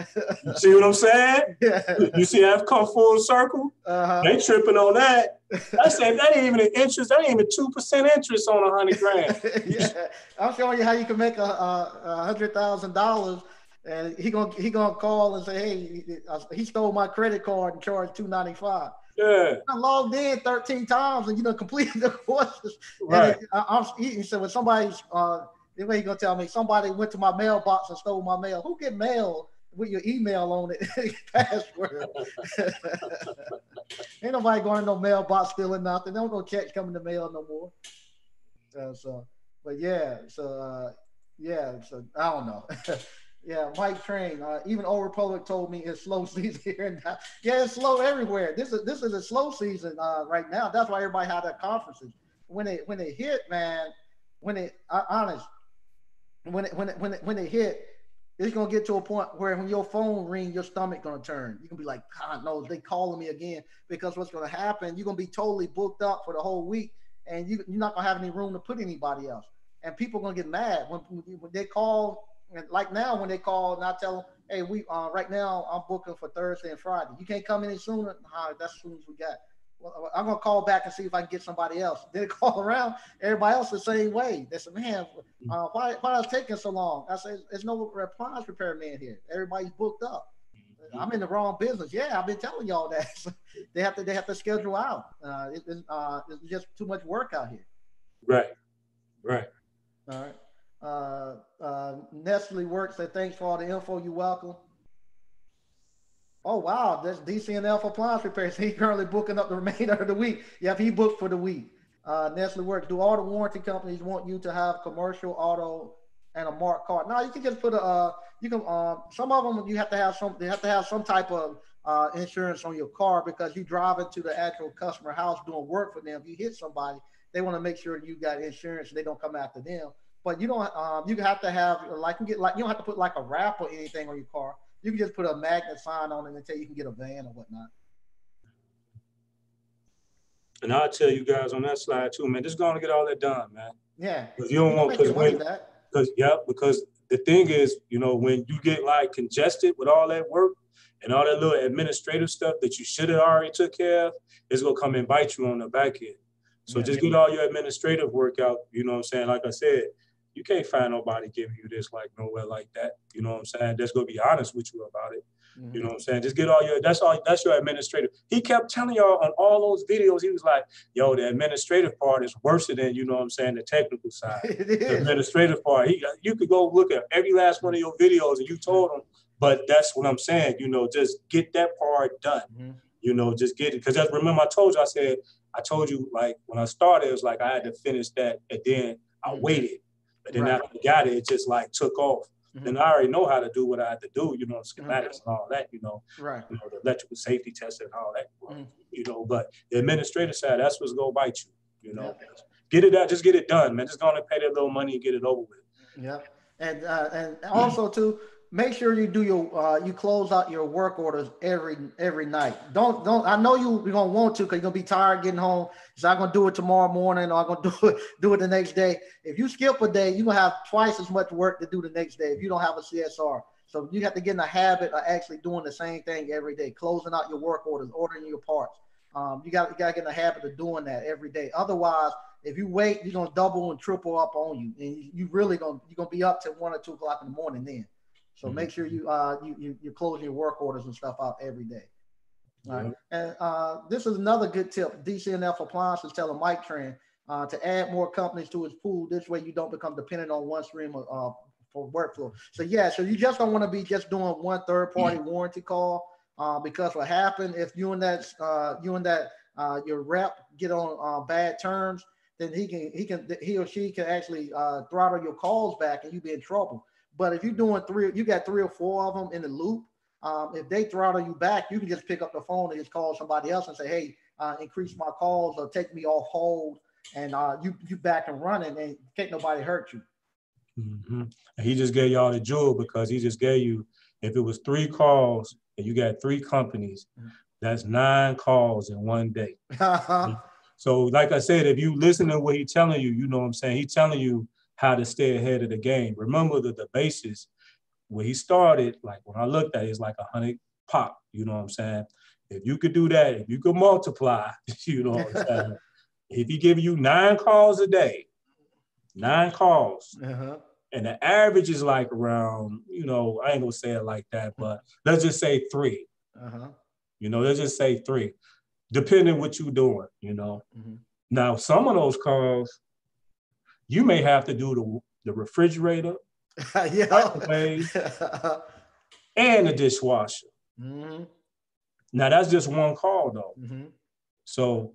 you see what I'm saying? Yeah. You see I've come full circle? Uh-huh. They tripping on that. I said that ain't even an interest. That ain't even two percent interest on a hundred grand. yeah, I'm showing you how you can make a, a, a hundred thousand dollars. And he gonna he gonna call and say, hey, he, he stole my credit card and charged two ninety five. Yeah. I logged in 13 times and you know completed the courses. Right. And I, am eating. So when somebody's uh the way you gonna tell me somebody went to my mailbox and stole my mail. Who get mail with your email on it, password? Ain't nobody going to no mailbox stealing nothing. They Don't no checks coming to mail no more. Uh, so, but yeah, so uh, yeah, so I don't know. Yeah, Mike Train. Uh, even Old Republic told me it's slow season here and now. Yeah, it's slow everywhere. This is this is a slow season uh, right now. That's why everybody had their conferences. When it when it hit, man, when it uh, honest, when it when it when it when it hit, it's gonna get to a point where when your phone ring, your stomach gonna turn. You're gonna be like, God knows they calling me again because what's gonna happen? You're gonna be totally booked up for the whole week, and you, you're not gonna have any room to put anybody else. And people are gonna get mad when, when they call like now when they call and I tell them, hey, we uh, right now I'm booking for Thursday and Friday. You can't come any sooner. Nah, that's as soon as we got. Well, I'm gonna call back and see if I can get somebody else. Then call around, everybody else the same way. They said, man, uh, why why is taking so long? I said, there's no appliance repair man here. Everybody's booked up. I'm in the wrong business. Yeah, I've been telling y'all that. they have to they have to schedule out. Uh, it, uh, it's just too much work out here. Right, right. All right. Uh, uh, Nestle Works said, thanks for all the info. You're welcome. Oh, wow. That's DCNF appliance repairs. He's currently booking up the remainder of the week. Yep, he booked for the week. Uh, Nestle Works. Do all the warranty companies want you to have commercial auto and a marked card? No, you can just put a, uh, you can, uh, some of them, you have to have some, they have to have some type of uh, insurance on your car because you drive into the actual customer house doing work for them. If you hit somebody, they want to make sure you got insurance and they don't come after them. But you don't. Um, you have to have like you get like you don't have to put like a wrap or anything on your car. You can just put a magnet sign on it and until you can get a van or whatnot. And I'll tell you guys on that slide too, man. Just going to get all that done, man. Yeah. Because you don't want because when because yeah because the thing is you know when you get like congested with all that work and all that little administrative stuff that you should have already took care of, it's gonna come and bite you on the back end. So yeah. just get all your administrative work out. You know what I'm saying? Like I said, you can't find nobody giving you this like nowhere like that. You know what I'm saying? That's gonna be honest with you about it. Mm-hmm. You know what I'm saying? Just get all your that's all that's your administrative. He kept telling y'all on all those videos, he was like, yo, the administrative part is worse than you know what I'm saying, the technical side. the administrative part. He you could go look at every last one of your videos and you told him, but that's what I'm saying, you know, just get that part done. Mm-hmm. You know, just get it. Cause remember I told you, I said, I told you like when I started, it was like I had to finish that and then I mm-hmm. waited. But then right. after I got it, it just like took off. Mm-hmm. And I already know how to do what I had to do, you know, schematics mm-hmm. and all that, you know, right. you know, the electrical safety test and all that, mm-hmm. you know, but the administrative side, that's what's gonna bite you, you know. Yeah. Get it out, just get it done, man. Just gonna pay that little money and get it over with. Yeah. And uh, and also too, make sure you do your uh, you close out your work orders every every night. Don't don't. I know you you're gonna want to because you're gonna be tired getting home. So I'm gonna do it tomorrow morning, or I'm gonna do it do it the next day. If you skip a day, you're gonna have twice as much work to do the next day if you don't have a CSR. So you have to get in the habit of actually doing the same thing every day, closing out your work orders, ordering your parts. Um, you got you got to get in the habit of doing that every day. Otherwise, if you wait, you're gonna double and triple up on you, and you, you really gonna you're gonna be up to one or two o'clock in the morning then. So mm-hmm. make sure you uh you, you you close your work orders and stuff out every day. All right. And uh, this is another good tip. DCNF Appliances telling Mike Tran uh, to add more companies to his pool. This way you don't become dependent on one stream of, uh, for workflow. So yeah, so you just don't want to be just doing one third party mm-hmm. warranty call uh, because what happened if you and that uh, you and that uh, your rep get on uh, bad terms, then he can he can he or she can actually uh, throttle your calls back and you be in trouble. But if you're doing three, you got three or four of them in the loop. Um, if they throttle you back, you can just pick up the phone and just call somebody else and say, "Hey, uh, increase my calls or take me off hold," and uh, you you back and running, and can't nobody hurt you. Mm-hmm. He just gave y'all the jewel because he just gave you. If it was three calls and you got three companies, mm-hmm. that's nine calls in one day. so, like I said, if you listen to what he's telling you, you know what I'm saying. He's telling you how to stay ahead of the game. Remember that the basis where he started, like when I looked at it, it's like a hundred pop. You know what I'm saying? If you could do that, if you could multiply, you know what I'm saying? if he give you nine calls a day, nine calls, uh-huh. and the average is like around, you know, I ain't gonna say it like that, but let's just say 3 uh-huh. You know, let's just say three, depending what you're doing. You know, mm-hmm. now some of those calls you may have to do the, the refrigerator, yeah. and the dishwasher. Mm-hmm. Now that's just one call though. Mm-hmm. So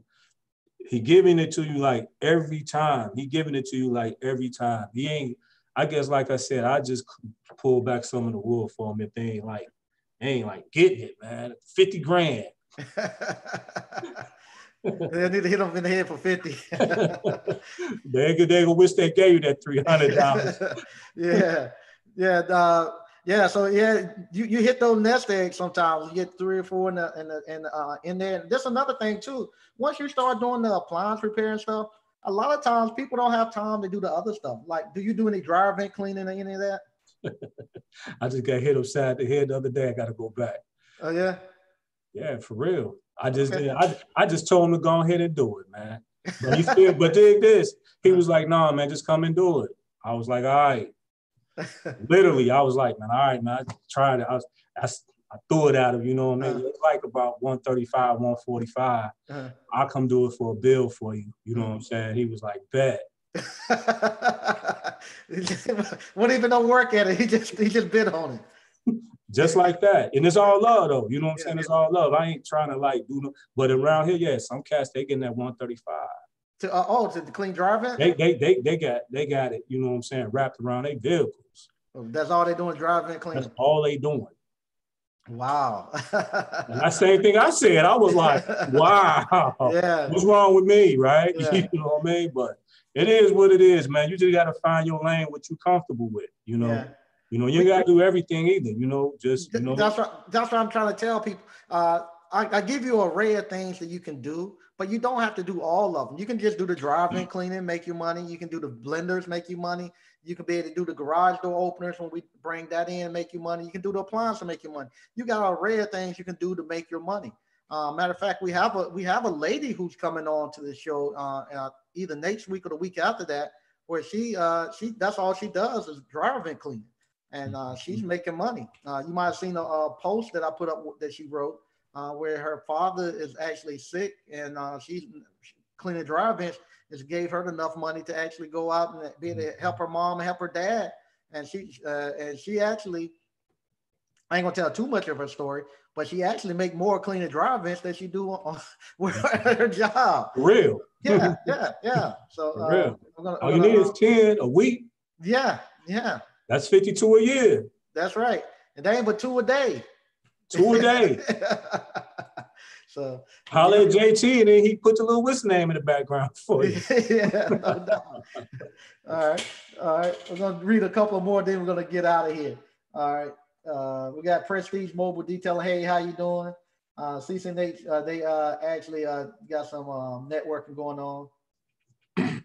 he giving it to you like every time. He giving it to you like every time. He ain't. I guess like I said, I just pull back some of the wool for him if they ain't like, they ain't like getting it, man. Fifty grand. they need to hit them in the head for 50. they could they wish they gave you that $300. yeah. Yeah. Uh, yeah. So yeah, you, you hit those nest eggs sometimes. You get three or four in the, in, the, in, uh, in there. And that's another thing too. Once you start doing the appliance repair and stuff, a lot of times people don't have time to do the other stuff. Like, do you do any dryer vent cleaning or any of that? I just got hit upside the head the other day. I got to go back. Oh yeah. Yeah, for real. I just. I, I just told him to go ahead and do it, man. But he still, but dig this. He was like, "No, nah, man, just come and do it." I was like, "All right." Literally, I was like, "Man, all right, man." I tried it. I was, I, I threw it at him. You know what I mean? Uh, it's like about 135, 145. Uh, I'll come do it for a bill for you. You know what I'm saying? He was like, "Bet." Wouldn't even know work at it. He just he just bid on it. Just like that. And it's all love though. You know what I'm yeah, saying? It's all love. I ain't trying to like do no, but around here, yeah, some cats they getting that 135. To uh, oh, to the clean driving? They, they they they got they got it, you know what I'm saying, wrapped around their vehicles. Oh, that's all they doing, driving and cleaning. That's all they doing. Wow. and that same thing I said, I was like, wow. Yeah. What's wrong with me, right? Yeah. you know what I mean? But it is what it is, man. You just got to find your lane, what you comfortable with, you know. Yeah. You know, you got to do everything either. You know, just you know. That's what that's what I'm trying to tell people. Uh, I, I, give you a array of things that you can do, but you don't have to do all of them. You can just do the driving, mm-hmm. cleaning, make you money. You can do the blenders, make you money. You can be able to do the garage door openers when we bring that in, make you money. You can do the appliance to make you money. You got an array of things you can do to make your money. Uh, matter of fact, we have a we have a lady who's coming on to the show uh, uh, either next week or the week after that, where she uh, she that's all she does is driving cleaning, and uh, she's mm-hmm. making money. Uh, you might have seen a, a, post that I put up that she wrote where her father is actually sick, and she's cleaning dry vents. It gave her enough money to actually go out and be able to help her mom and help her dad, and she and she actually. I ain't gonna tell too much of her story, but she actually make more cleaning dry vents than she do on, with her job. real. Yeah, yeah, yeah. So uh, real. Gonna, all you need is 10 a week. Yeah, yeah. That's 52 a year. That's right. And they ain't but two a day. Two a day. so holler at JT and then he put the little whistle name in the background for you. yeah, no doubt. All right. All right. We're gonna read a couple more, then we're gonna get out of here. All right. Uh, we got Prestige Mobile Detailing. Hey, how you doing? Uh, CCNH, uh, they uh, actually uh, got some um, networking going on. and,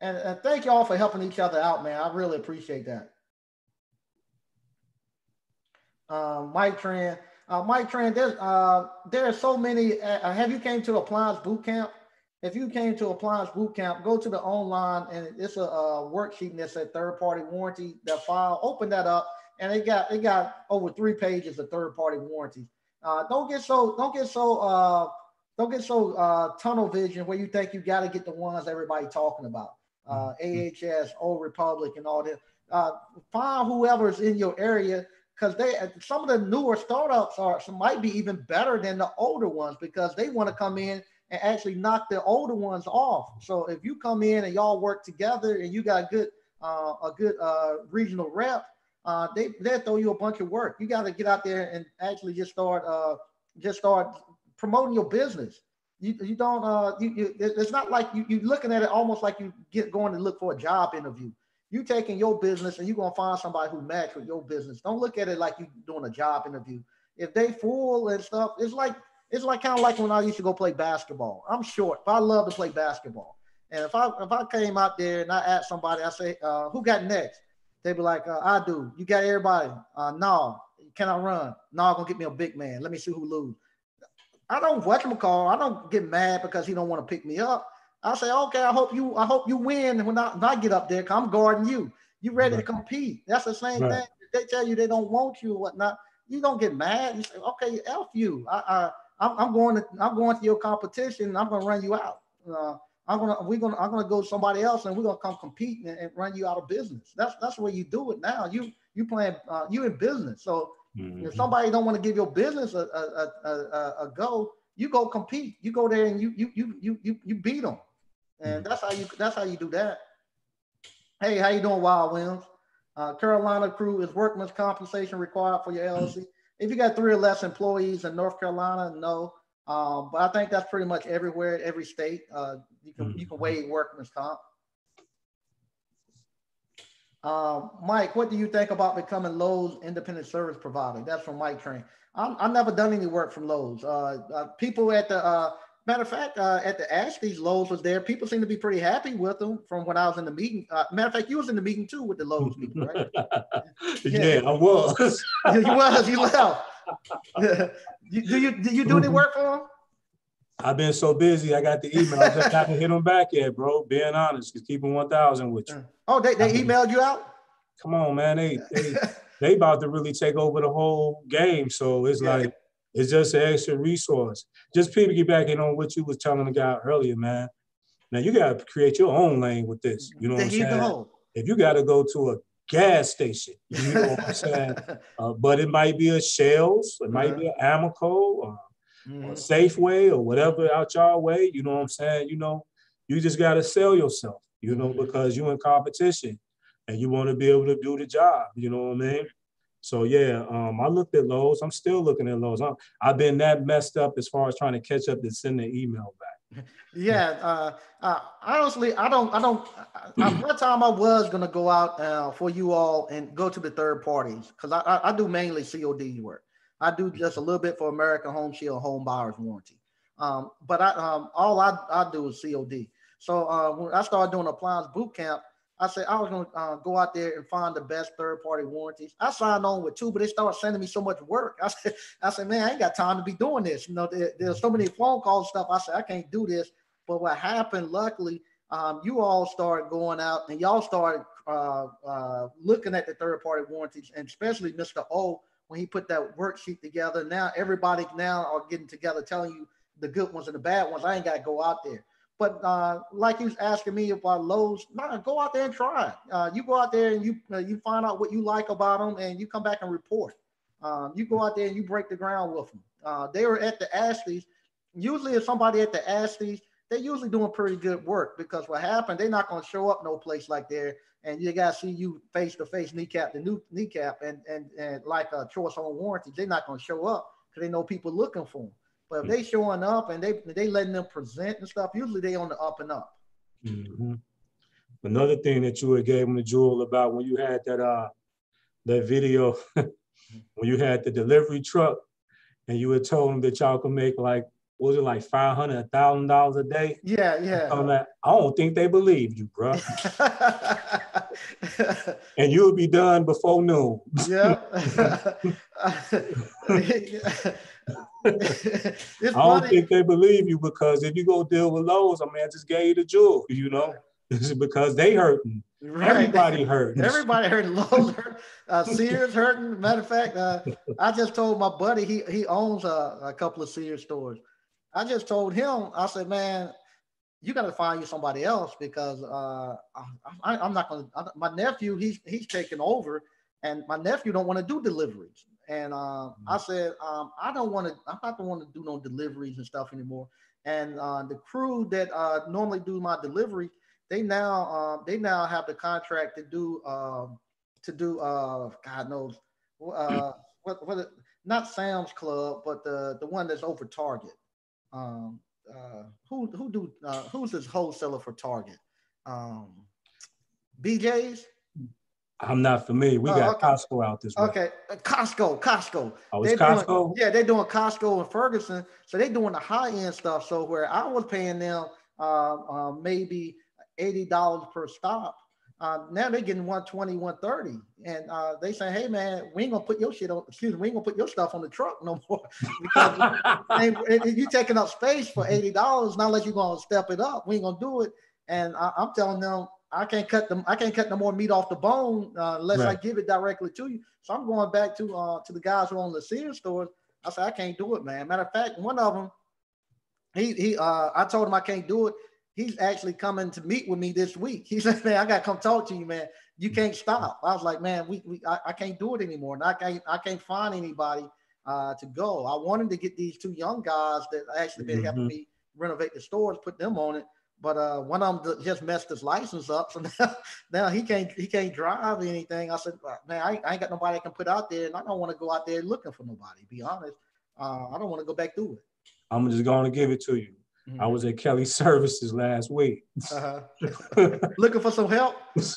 and thank y'all for helping each other out, man. I really appreciate that. Um, Mike Tran, uh, Mike Tran, there's uh, there are so many. Uh, have you came to Appliance Boot Camp? If you came to Appliance Boot Camp, go to the online and it's a, a worksheet and it's a third party warranty. That file, open that up and it got it got over three pages of third party warranties. Uh, don't get so don't get so uh, don't get so uh, tunnel vision where you think you got to get the ones everybody talking about. Uh, mm-hmm. AHS, Old Republic, and all that. Uh, find whoever's in your area because they some of the newer startups are some might be even better than the older ones because they want to come in and actually knock the older ones off. So if you come in and y'all work together and you got good uh, a good uh, regional rep, uh, they they throw you a bunch of work. You got to get out there and actually just start uh, just start promoting your business. You, you don't uh, you, you it's not like you you're looking at it almost like you get going to look for a job interview. You taking your business and you're gonna find somebody who match with your business. Don't look at it like you doing a job interview. If they fool and stuff, it's like it's like kind of like when I used to go play basketball. I'm short, but I love to play basketball. And if I if I came out there and I asked somebody, I say, uh, who got next? They'd be like, uh, I do. You got everybody. Uh, no, can I run? No, gonna get me a big man. Let me see who lose. I don't watch him call. I don't get mad because he don't want to pick me up. I say, okay, I hope you, I hope you win when I, when I get up there. Cause I'm guarding you. You ready right. to compete? That's the same right. thing. They tell you they don't want you or whatnot. You don't get mad. You say, okay, f you. I, I, I'm going to, I'm going to your competition. I'm gonna run you out. Uh, I'm gonna we're gonna I'm gonna go somebody else and we're gonna come compete and, and, run you out of business. That's that's where you do it now. You you playing uh, you in business. So mm-hmm. if somebody don't want to give your business a, a, a, a, go, you go compete. You go there and you you you you you, you beat them, and mm-hmm. that's how you that's how you do that. Hey, how you doing, Wild Williams? Uh, Carolina crew is workman's compensation required for your LLC. If you got three or less employees in North Carolina, no. Um, but I think that's pretty much everywhere, every state. Uh, you can you can mm-hmm. waive workman's comp. Um, Mike, what do you think about becoming Lowe's independent service provider? That's from Mike Train. I'm, I've never done any work from Lowe's. Uh, uh, people at the uh, matter of fact, uh, at the Ashby's, Lowe's was there. People seem to be pretty happy with them from when I was in the meeting. Uh, matter of fact, you was in the meeting too with the Lowe's people, right? yeah. I was. you was. You left. do you do you do any work for them? I've been so busy. I got the email. I just haven't hit them back yet, bro. Being honest, just keeping one thousand with you. Oh, they, they emailed you out. Come on, man. They they they about to really take over the whole game. So it's yeah. like it's just an extra resource. Just piggybacking on what you was telling the guy earlier, man. Now you gotta create your own lane with this. You know what I'm saying? Go. If you gotta go to a gas station, you know what I'm saying? Uh, but it might be a Shells, it might uh-huh. be an Amoco, or, mm-hmm. or Safeway, or whatever out your way. You know what I'm saying? You know, you just gotta sell yourself. You know, mm-hmm. because you're in competition and you want to be able to do the job. You know what I mean? So yeah, um, I looked at Lowe's. I'm still looking at Lowe's. i have been that messed up as far as trying to catch up to send the email back. Yeah, uh, uh, honestly, I don't, I don't. I, one time I was gonna go out uh, for you all and go to the third parties because I, I, I, do mainly COD work. I do just a little bit for American Home Shield Home Buyers Warranty, um, but I um, all I, I do is COD. So uh, when I started doing appliance boot camp, I said I was going to uh, go out there and find the best third party warranties. I signed on with two, but they started sending me so much work. I said, I said, man, I ain't got time to be doing this. You know, there, there's so many phone calls stuff. I said, I can't do this. But what happened, luckily, um, you all started going out and y'all started uh, uh, looking at the third party warranties, and especially Mr. O when he put that worksheet together. Now everybody now are getting together, telling you the good ones and the bad ones. I ain't got to go out there. But uh, like he was asking me about Lowe's, nah, go out there and try. Uh, you go out there and you uh, you find out what you like about them, and you come back and report. Um, you go out there and you break the ground with them. Uh, they were at the Ashley's. Usually, if somebody at the Ashley's, they're usually doing pretty good work because what happened, they're not going to show up no place like there, and you got to see you face to face, kneecap to new kneecap, and and and like a Choice Home Warranty, they're not going to show up because they know people looking for them. But if they showing up and they they letting them present and stuff, usually they on the up and up. Mm-hmm. Another thing that you had gave them the jewel about when you had that uh that video when you had the delivery truck and you had told them that y'all could make like was it like five hundred, a thousand dollars a day? Yeah, yeah. That, I don't think they believed you, bro. and you'll be done before noon. yeah. I don't funny. think they believe you because if you go deal with Lowe's, I mean, I just gave you the jewel, you know, because they hurting. Right. Everybody hurting. Everybody hurting. Lowe's hurting. Uh, Sears hurting. Matter of fact, uh, I just told my buddy he he owns a, a couple of Sears stores. I just told him, I said, man, you got to find you somebody else because uh, I, am not going to. My nephew, he's he's taking over, and my nephew don't want to do deliveries. And I mm-hmm. said, um, I don't want to. I'm not the one to do no deliveries and stuff anymore. And uh, the crew that uh, normally do my delivery, they now uh, they now have the contract to do um, to do uh, God knows uh, what what not Sam's Club, but the the one that's over Target. Um, uh, who who do uh, who's this wholesaler for Target? Um, BJ's. I'm not familiar. We oh, got okay. Costco out this way. Okay, uh, Costco, Costco. Oh, it's Costco. Doing, yeah, they're doing Costco and Ferguson, so they're doing the high end stuff. So where I was paying them uh, uh, maybe eighty dollars per stop, uh, now they're getting 120, 130. And uh, they say, hey man, we ain't gonna put your shit on, excuse me, we ain't gonna put your stuff on the truck no more. because you taking up space for $80, not unless you're gonna step it up. We ain't gonna do it. And I, am telling them I can't cut them. I can't cut no more meat off the bone uh, unless right. I give it directly to you. So I'm going back to uh, to the guys who own the Sears stores. I said I can't do it, man. Matter of fact, one of them, he he, uh, I told him I can't do it. He's actually coming to meet with me this week. He said, "Man, I got to come talk to you, man. You can't stop." I was like, "Man, we, we I, I can't do it anymore. And I can't I can't find anybody uh, to go. I wanted to get these two young guys that actually been mm-hmm. helping me renovate the stores, put them on it." But uh, one of them just messed his license up, so now, now he can't he can't drive anything. I said, man, I, I ain't got nobody I can put out there, and I don't want to go out there looking for nobody. Be honest, uh, I don't want to go back through it. I'm just going to give it to you. Mm-hmm. I was at Kelly Services last week. Uh-huh. looking for some help. Because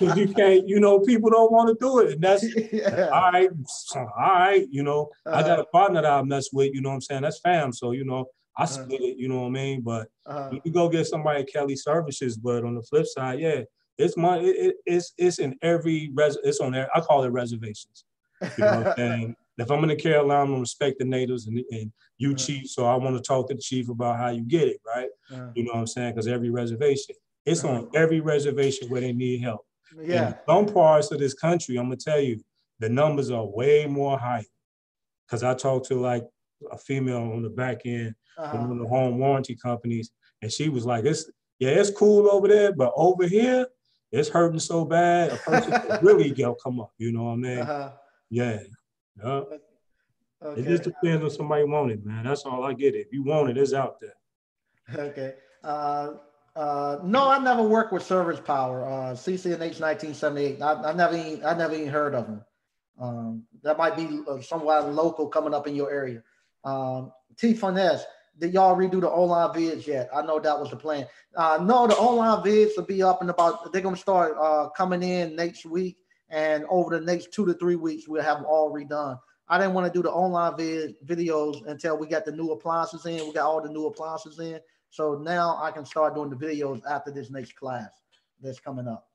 you can't, you know, people don't want to do it. And that's yeah. all right, all right, you know. Uh-huh. I got a partner that I mess with, you know what I'm saying? That's fam. So, you know, I uh-huh. split uh-huh. it, you know what I mean? But uh-huh. you go get somebody at Kelly services, but on the flip side, yeah, it's money, it, it, it's it's in every res it's on there. I call it reservations. You know what I'm saying? If I'm in the Carolina, I'm gonna respect the natives and, and you chief. So I want to talk to the chief about how you get it, right? You know what I'm saying? Because every reservation, it's on every reservation where they need help. Yeah. In some parts of this country, I'm gonna tell you, the numbers are way more high. Cause I talked to like a female on the back end uh-huh. one of the home warranty companies, and she was like, "It's yeah, it's cool over there, but over here, it's hurting so bad. A person really go come up. You know what I mean? Uh-huh. Yeah. Yeah. Okay. It just depends on somebody want it, man. That's all I get. It. If you want it, it's out there. Okay. Uh, uh, no, I never worked with Service Power. Uh, CCNH 1978. I, I never, even, I never even heard of them. Um, that might be uh, somewhere local coming up in your area. Um, T Finesse. Did y'all redo the online vids yet? I know that was the plan. Uh, no, the online vids will be up in about. They're gonna start uh, coming in next week, and over the next two to three weeks, we'll have them all redone. I didn't want to do the online vid videos until we got the new appliances in. We got all the new appliances in. So now I can start doing the videos after this next class that's coming up.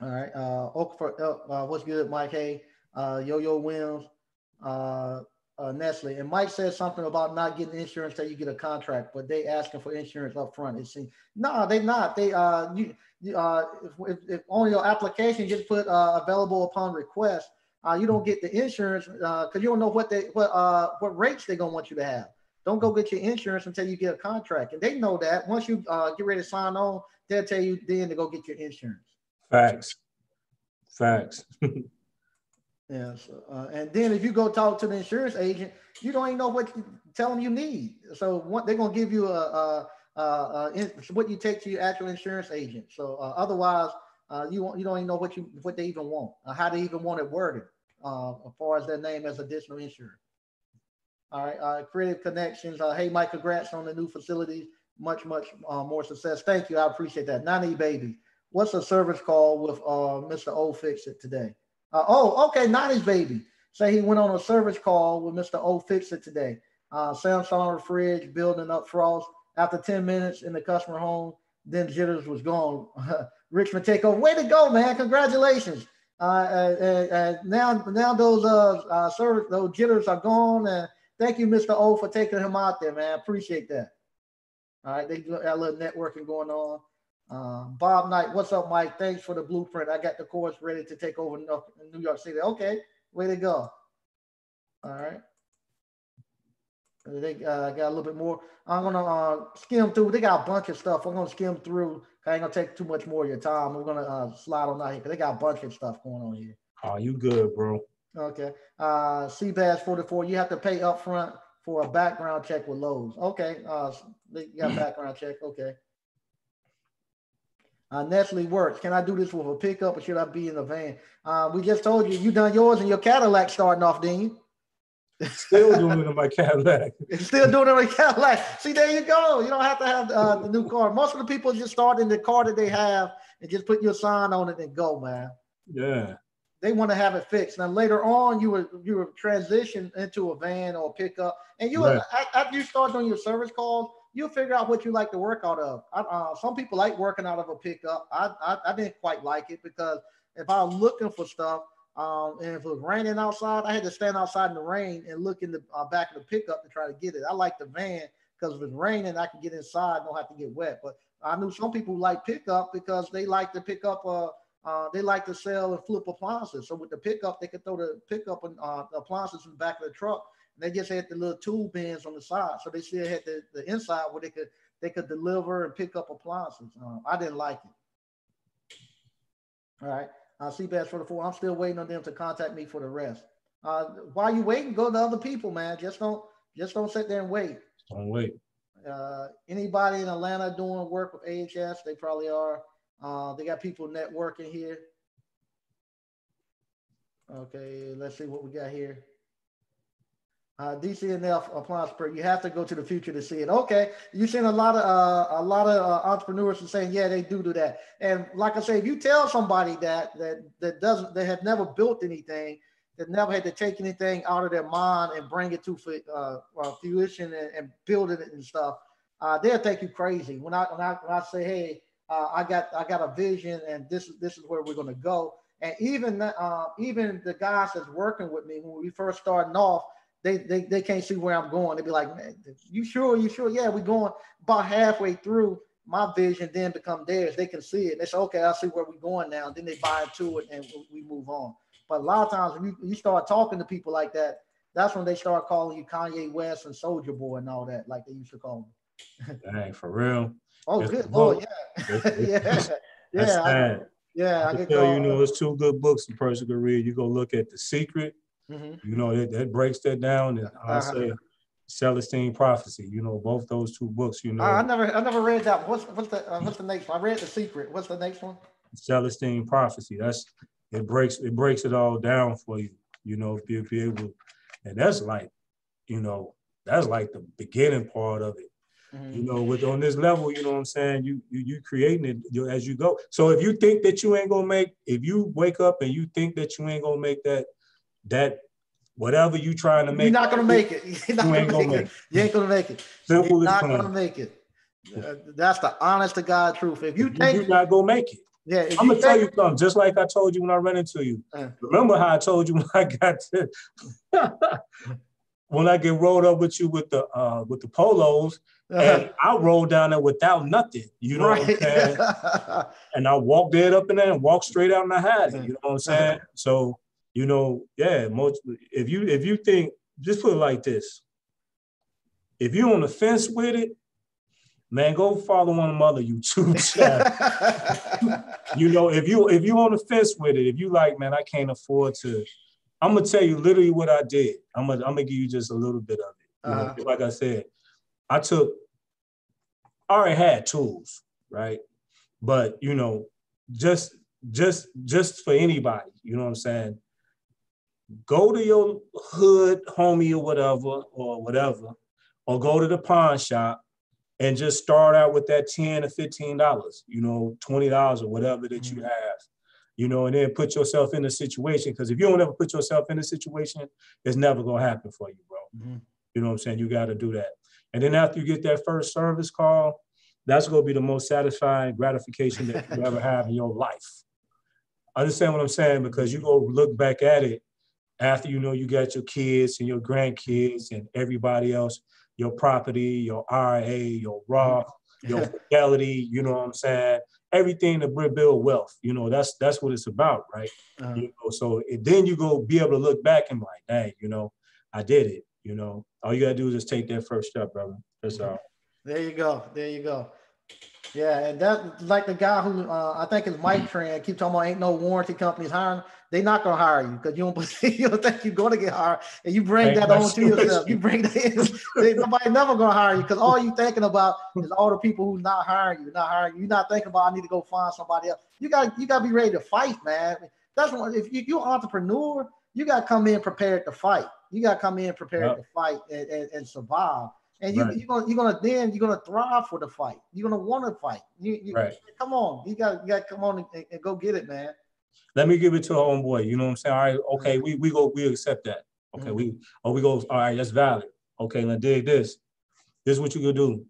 All right. Uh, Okafor, uh, uh, what's good, Mike? Hey, uh, Yo Yo Williams, uh, uh, Nestle. And Mike said something about not getting insurance till you get a contract, but they asking for insurance up front. It seems no, they not. They uh, you, you uh, if, if, on your application just put uh, available upon request, uh, you don't get the insurance uh because uh, you don't know what they what uh what rates they're gonna want you to have. Don't go get your insurance until you get a contract, and they know that. Once you uh, get ready to sign on, they'll tell you then to go get your insurance. Facts. Facts. Yeah. So, uh, and then if you go talk to the insurance agent, you don't even know what you tell them you need. So what they're gonna give you a, a, a, a what you take to your actual insurance agent. So uh, otherwise, uh, you you don't even know what you what they even want, uh, how they even want it worded, uh, as far as their name as additional insurance. All right. Uh, creative connections. Hey, Mike, congrats on the new facilities. Much much more success. Thank you. I appreciate that. Nani baby. What's a service call with uh, Mr. O Fix It today? Uh, oh, okay, not his baby. Say he went on a service call with Mr. O Fix It today. Uh, Samsung fridge building up frost. After 10 minutes in the customer home, then jitters was gone. Richmond takeover. Way to go, man. Congratulations. Uh, uh, uh, uh now, now those uh, uh, service, those jitters are gone. And thank you, Mr. O, for taking him out there, man. appreciate that. All right, they got a little networking going on. Uh, Bob Knight, what's up, Mike? Thanks for the blueprint. I got the course ready to take over New York City. Okay, way to go. All right. They uh, got a little bit more. I'm gonna uh, skim through. They got a bunch of stuff. I'm gonna skim through. I ain't gonna take too much more of your time. We're gonna uh, slide on out here because they got a bunch of stuff going on here. Oh, you good, bro? Okay. Uh, Bass 44. You have to pay upfront for a background check with Lowe's. Okay. Uh, they got background check. Okay. Uh, Nestle works. Can I do this with a pickup or should I be in the van? Uh, we just told you you done yours in your Cadillac starting off, Dean. Still doing it in my Cadillac. It's still doing it in Cadillac. See, there you go. You don't have to have uh, the new car. Most of the people just start in the car that they have and just put your sign on it and go, man. Yeah. They want to have it fixed. Now later on, you were you were transition into a van or a pickup, and you right. were, after you start doing your service calls, you figure out what you like to work out of. I, uh, some people like working out of a pickup. I, I, I didn't quite like it because if I was looking for stuff, um, and if it was raining outside, I had to stand outside in the rain and look in the uh, back of the pickup to try to get it. I like the van because if it's raining, I can get inside, don't have to get wet. But I knew some people like pickup because they like to pick up. Uh, uh, they like to sell and flip appliances. So with the pickup, they could throw the pickup and uh, appliances in the back of the truck they just had the little tool bins on the side, so they still had the, the inside where they could they could deliver and pick up appliances. Um, I didn't like it. All right, uh, Seabass for the four. I'm still waiting on them to contact me for the rest. Uh, while you waiting, go to other people, man. Just don't just don't sit there and wait. Don't wait. Uh, anybody in Atlanta doing work with AHS? They probably are. Uh, they got people networking here. Okay, let's see what we got here. Uh, DCNF appliance per. You have to go to the future to see it. Okay, you've seen a lot of uh, a lot of uh, entrepreneurs are saying, yeah, they do do that. And like I say, if you tell somebody that that that doesn't, they have never built anything, that never had to take anything out of their mind and bring it to uh, uh, fruition and, and build it and stuff, uh, they'll think you crazy. When I when I, when I say, hey, uh, I got I got a vision and this this is where we're gonna go. And even uh, even the guys that's working with me when we first starting off they, they, they can't see where I'm going. They'd be like, man, you sure? You sure? Yeah, we're going about halfway through my vision, then become theirs. They can see it. They say, okay, I see where we're going now. Then they buy into it and we move on. But a lot of times when you, you start talking to people like that, that's when they start calling you Kanye West and Soulja Boy and all that, like they used to call me. Dang, for real. Oh, it's good Oh, yeah. yeah. Yeah. I, yeah, I, I can tell you, you know, it's two good books a person can read. You go look at The Secret Mm-hmm. You know, it, that breaks that down. And I uh-huh. say Celestine Prophecy. You know, both those two books. You know, I never, I never read that. What's what's the uh, what's the next one? I read The Secret. What's the next one? Celestine Prophecy. That's it breaks it breaks it all down for you. You know, if you be able, and that's like, you know, that's like the beginning part of it. Mm-hmm. You know, with on this level, you know what I'm saying. You you you creating it you, as you go. So if you think that you ain't gonna make, if you wake up and you think that you ain't gonna make that that whatever you trying to make, you're not gonna make it. You're not you ain't gonna, make, it. You ain't gonna make it. Simple you're not gonna make it. Uh, that's the honest to God truth. If you think you're not gonna make it. Yeah, I'm gonna tell you something, just like I told you when I ran into you. Uh, Remember how I told you when I got to when I get rolled up with you with the uh with the polos, uh-huh. and I rolled down there without nothing. You know right. what I'm saying? and I walked dead up in there and walked straight out and I had it. You know what I'm saying? So you know, yeah, most if you if you think just put it like this. If you're on the fence with it, man, go follow one of my other YouTube channels. you know, if you if you on the fence with it, if you like, man, I can't afford to. I'm gonna tell you literally what I did. I'm gonna I'm gonna give you just a little bit of it. Uh-huh. Like I said, I took. I already had tools, right? But you know, just just just for anybody, you know what I'm saying? Go to your hood homie or whatever, or whatever, or go to the pawn shop and just start out with that 10 or 15 dollars, you know, 20 dollars or whatever that you mm-hmm. have, you know, and then put yourself in a situation. Because if you don't ever put yourself in a situation, it's never gonna happen for you, bro. Mm-hmm. You know what I'm saying? You got to do that. And then after you get that first service call, that's gonna be the most satisfying gratification that you ever have in your life. Understand what I'm saying? Because you go look back at it after you know you got your kids and your grandkids and everybody else, your property, your RA, your Roth, your fidelity, you know what I'm saying? Everything to build wealth, you know, that's that's what it's about, right? Uh-huh. You know, so then you go be able to look back and be like, dang, you know, I did it, you know. All you gotta do is just take that first step, brother. That's all. There you go. There you go. Yeah, and that like the guy who uh, I think is Mike Trend keep talking about ain't no warranty companies hiring. They not gonna hire you because you don't you don't think you're gonna get hired, and you bring ain't that on to yourself. You bring that in. nobody never gonna hire you because all you thinking about is all the people who not hiring you, not hiring you. You're not thinking about I need to go find somebody else. You got you got to be ready to fight, man. That's what if you, you're an entrepreneur, you got to come in prepared to fight. You got to come in prepared yep. to fight and, and, and survive. And you, right. you're gonna you're gonna then you're gonna thrive for the fight. You're gonna want to fight. You, you right. come on, you got you got to come on and, and, go get it, man. Let me give it to a homeboy. You know what I'm saying? All right, okay, we we go we accept that. Okay, mm-hmm. we oh we go. All right, that's valid. Okay, let's dig this. This is what you gonna do.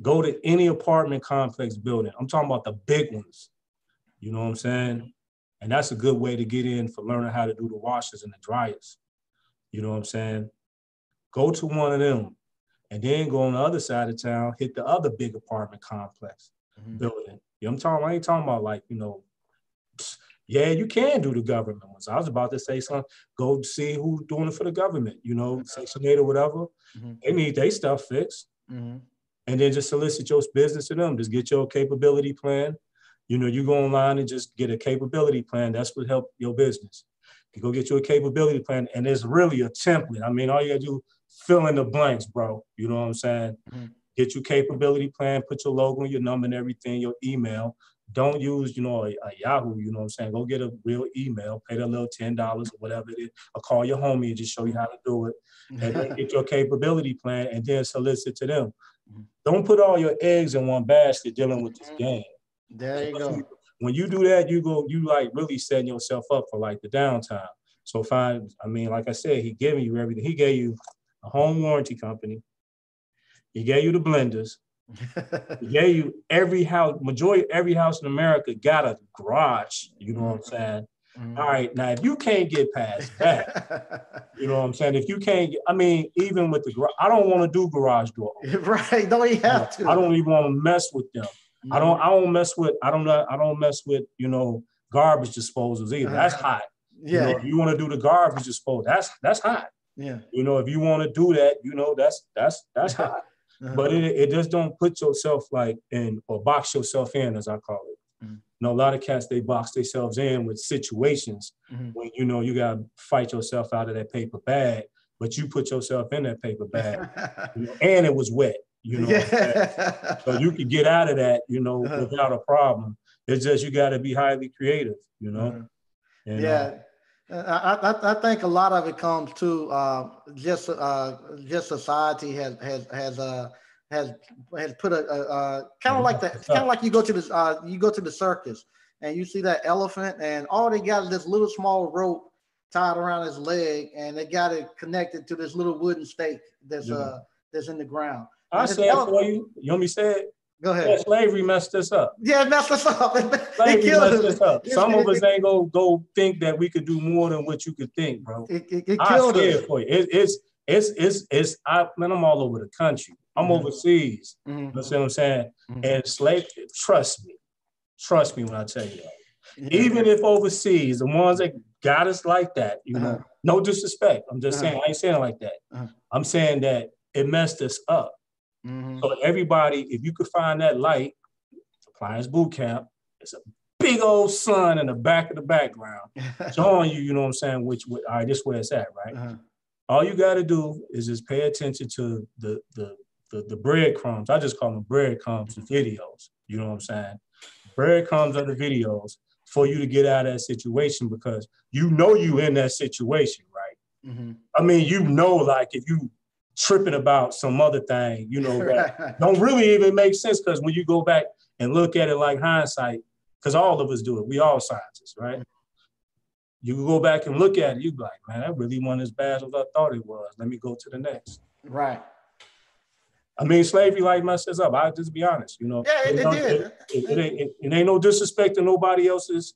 Go to any apartment complex building. I'm talking about the big ones. You know what I'm saying? And that's a good way to get in for learning how to do the washers and the dryers. You know what I'm saying? go to one of them, and then go on the other side of town, hit the other big apartment complex mm-hmm. building. You know I'm talking? I ain't talking about like, you know, yeah, you can do the government ones. I was about to say something, go see who's doing it for the government, you know, mm-hmm. Section 8 or whatever. Mm-hmm. They need their stuff fixed. Mm-hmm. And then just solicit your business to them. Just get your capability plan. You know, you go online and just get a capability plan. That's what help your business. You go get you a capability plan, and it's really a template. I mean, all you gotta do fill in the blanks, bro. You know what I'm saying? Mm-hmm. Get your capability plan, put your logo, your number, and everything, your email. Don't use, you know, a, a, Yahoo, you know what I'm saying? Go get a real email, pay the little $10 or whatever it is, or call your homie and just show you how to do it. And get your capability plan and then solicit to them. Mm-hmm. Don't put all your eggs in one basket dealing with this mm-hmm. game. There you go. When you do that, you go, you like really setting yourself up for like the downtime. So fine, I mean, like I said, he giving you everything. He gave you a home warranty company. He gave you the blenders. Gave you every house, majority every house in America got a garage. You know what I'm saying? Mm-hmm. All right, now if you can't get past that, you know what I'm saying? If you can't, get, I mean, even with the garage, I don't want to do garage door. Right? Don't you have to? I don't even want to mess with them. Mm-hmm. I don't. I don't mess with. I don't. I don't mess with. You know, garbage disposals either. That's hot. Yeah. You, know, you want to do the garbage disposal. That's that's hot. Yeah. You know, if you want to do that, you know, that's that's that's hot. Uh-huh. But it, it just don't put yourself like in or box yourself in, as I call it. Mm-hmm. You know, a lot of cats they box themselves in with situations mm-hmm. when you know you gotta fight yourself out of that paper bag, but you put yourself in that paper bag, you know, and it was wet. You know, yeah. so you could get out of that, you know, uh-huh. without a problem. It's just you got to be highly creative, you know. Uh-huh. And, yeah. Uh, I, I, I, think a lot of it comes to uh, just uh, just society has has has uh, has has put a, a, a kind of like that kind of like you go to the uh, you go to the circus and you see that elephant and all they got is this little small rope tied around his leg and they got it connected to this little wooden stake that's yeah. uh that's in the ground. I say it for you. You want me to say it? Go ahead. Yeah, slavery messed us up. Yeah, it messed us up. slavery messed us up. Some of us ain't gonna go think that we could do more than what you could think, bro. It, it, it killed I us. for you. It, it's it's it's it's I man, I'm all over the country. I'm mm-hmm. overseas. Mm-hmm. You know what I'm saying? Mm-hmm. And slave, trust me, trust me when I tell you that. Yeah. Even if overseas, the ones that got us like that, you uh-huh. know, no disrespect. I'm just uh-huh. saying, I ain't saying it like that. Uh-huh. I'm saying that it messed us up. Mm-hmm. So everybody, if you could find that light, appliance boot camp, it's a big old sun in the back of the background showing you, you know what I'm saying, which, all right, this where it's at, right? Uh-huh. All you got to do is just pay attention to the, the, the, the breadcrumbs. I just call them breadcrumbs, the videos, you know what I'm saying? Breadcrumbs are the videos for you to get out of that situation because you know you in that situation, right? Mm-hmm. I mean, you know, like if you tripping about some other thing, you know, that don't really even make sense because when you go back and look at it like hindsight, because all of us do it, we all scientists, right? You go back and look at it, you be like, man, that really wasn't as bad as I thought it was. Let me go to the next. Right. I mean, slavery like messes up. I'll just be honest, you know. Yeah, it, it did. It, it, it, it, ain't no disrespect to nobody else's,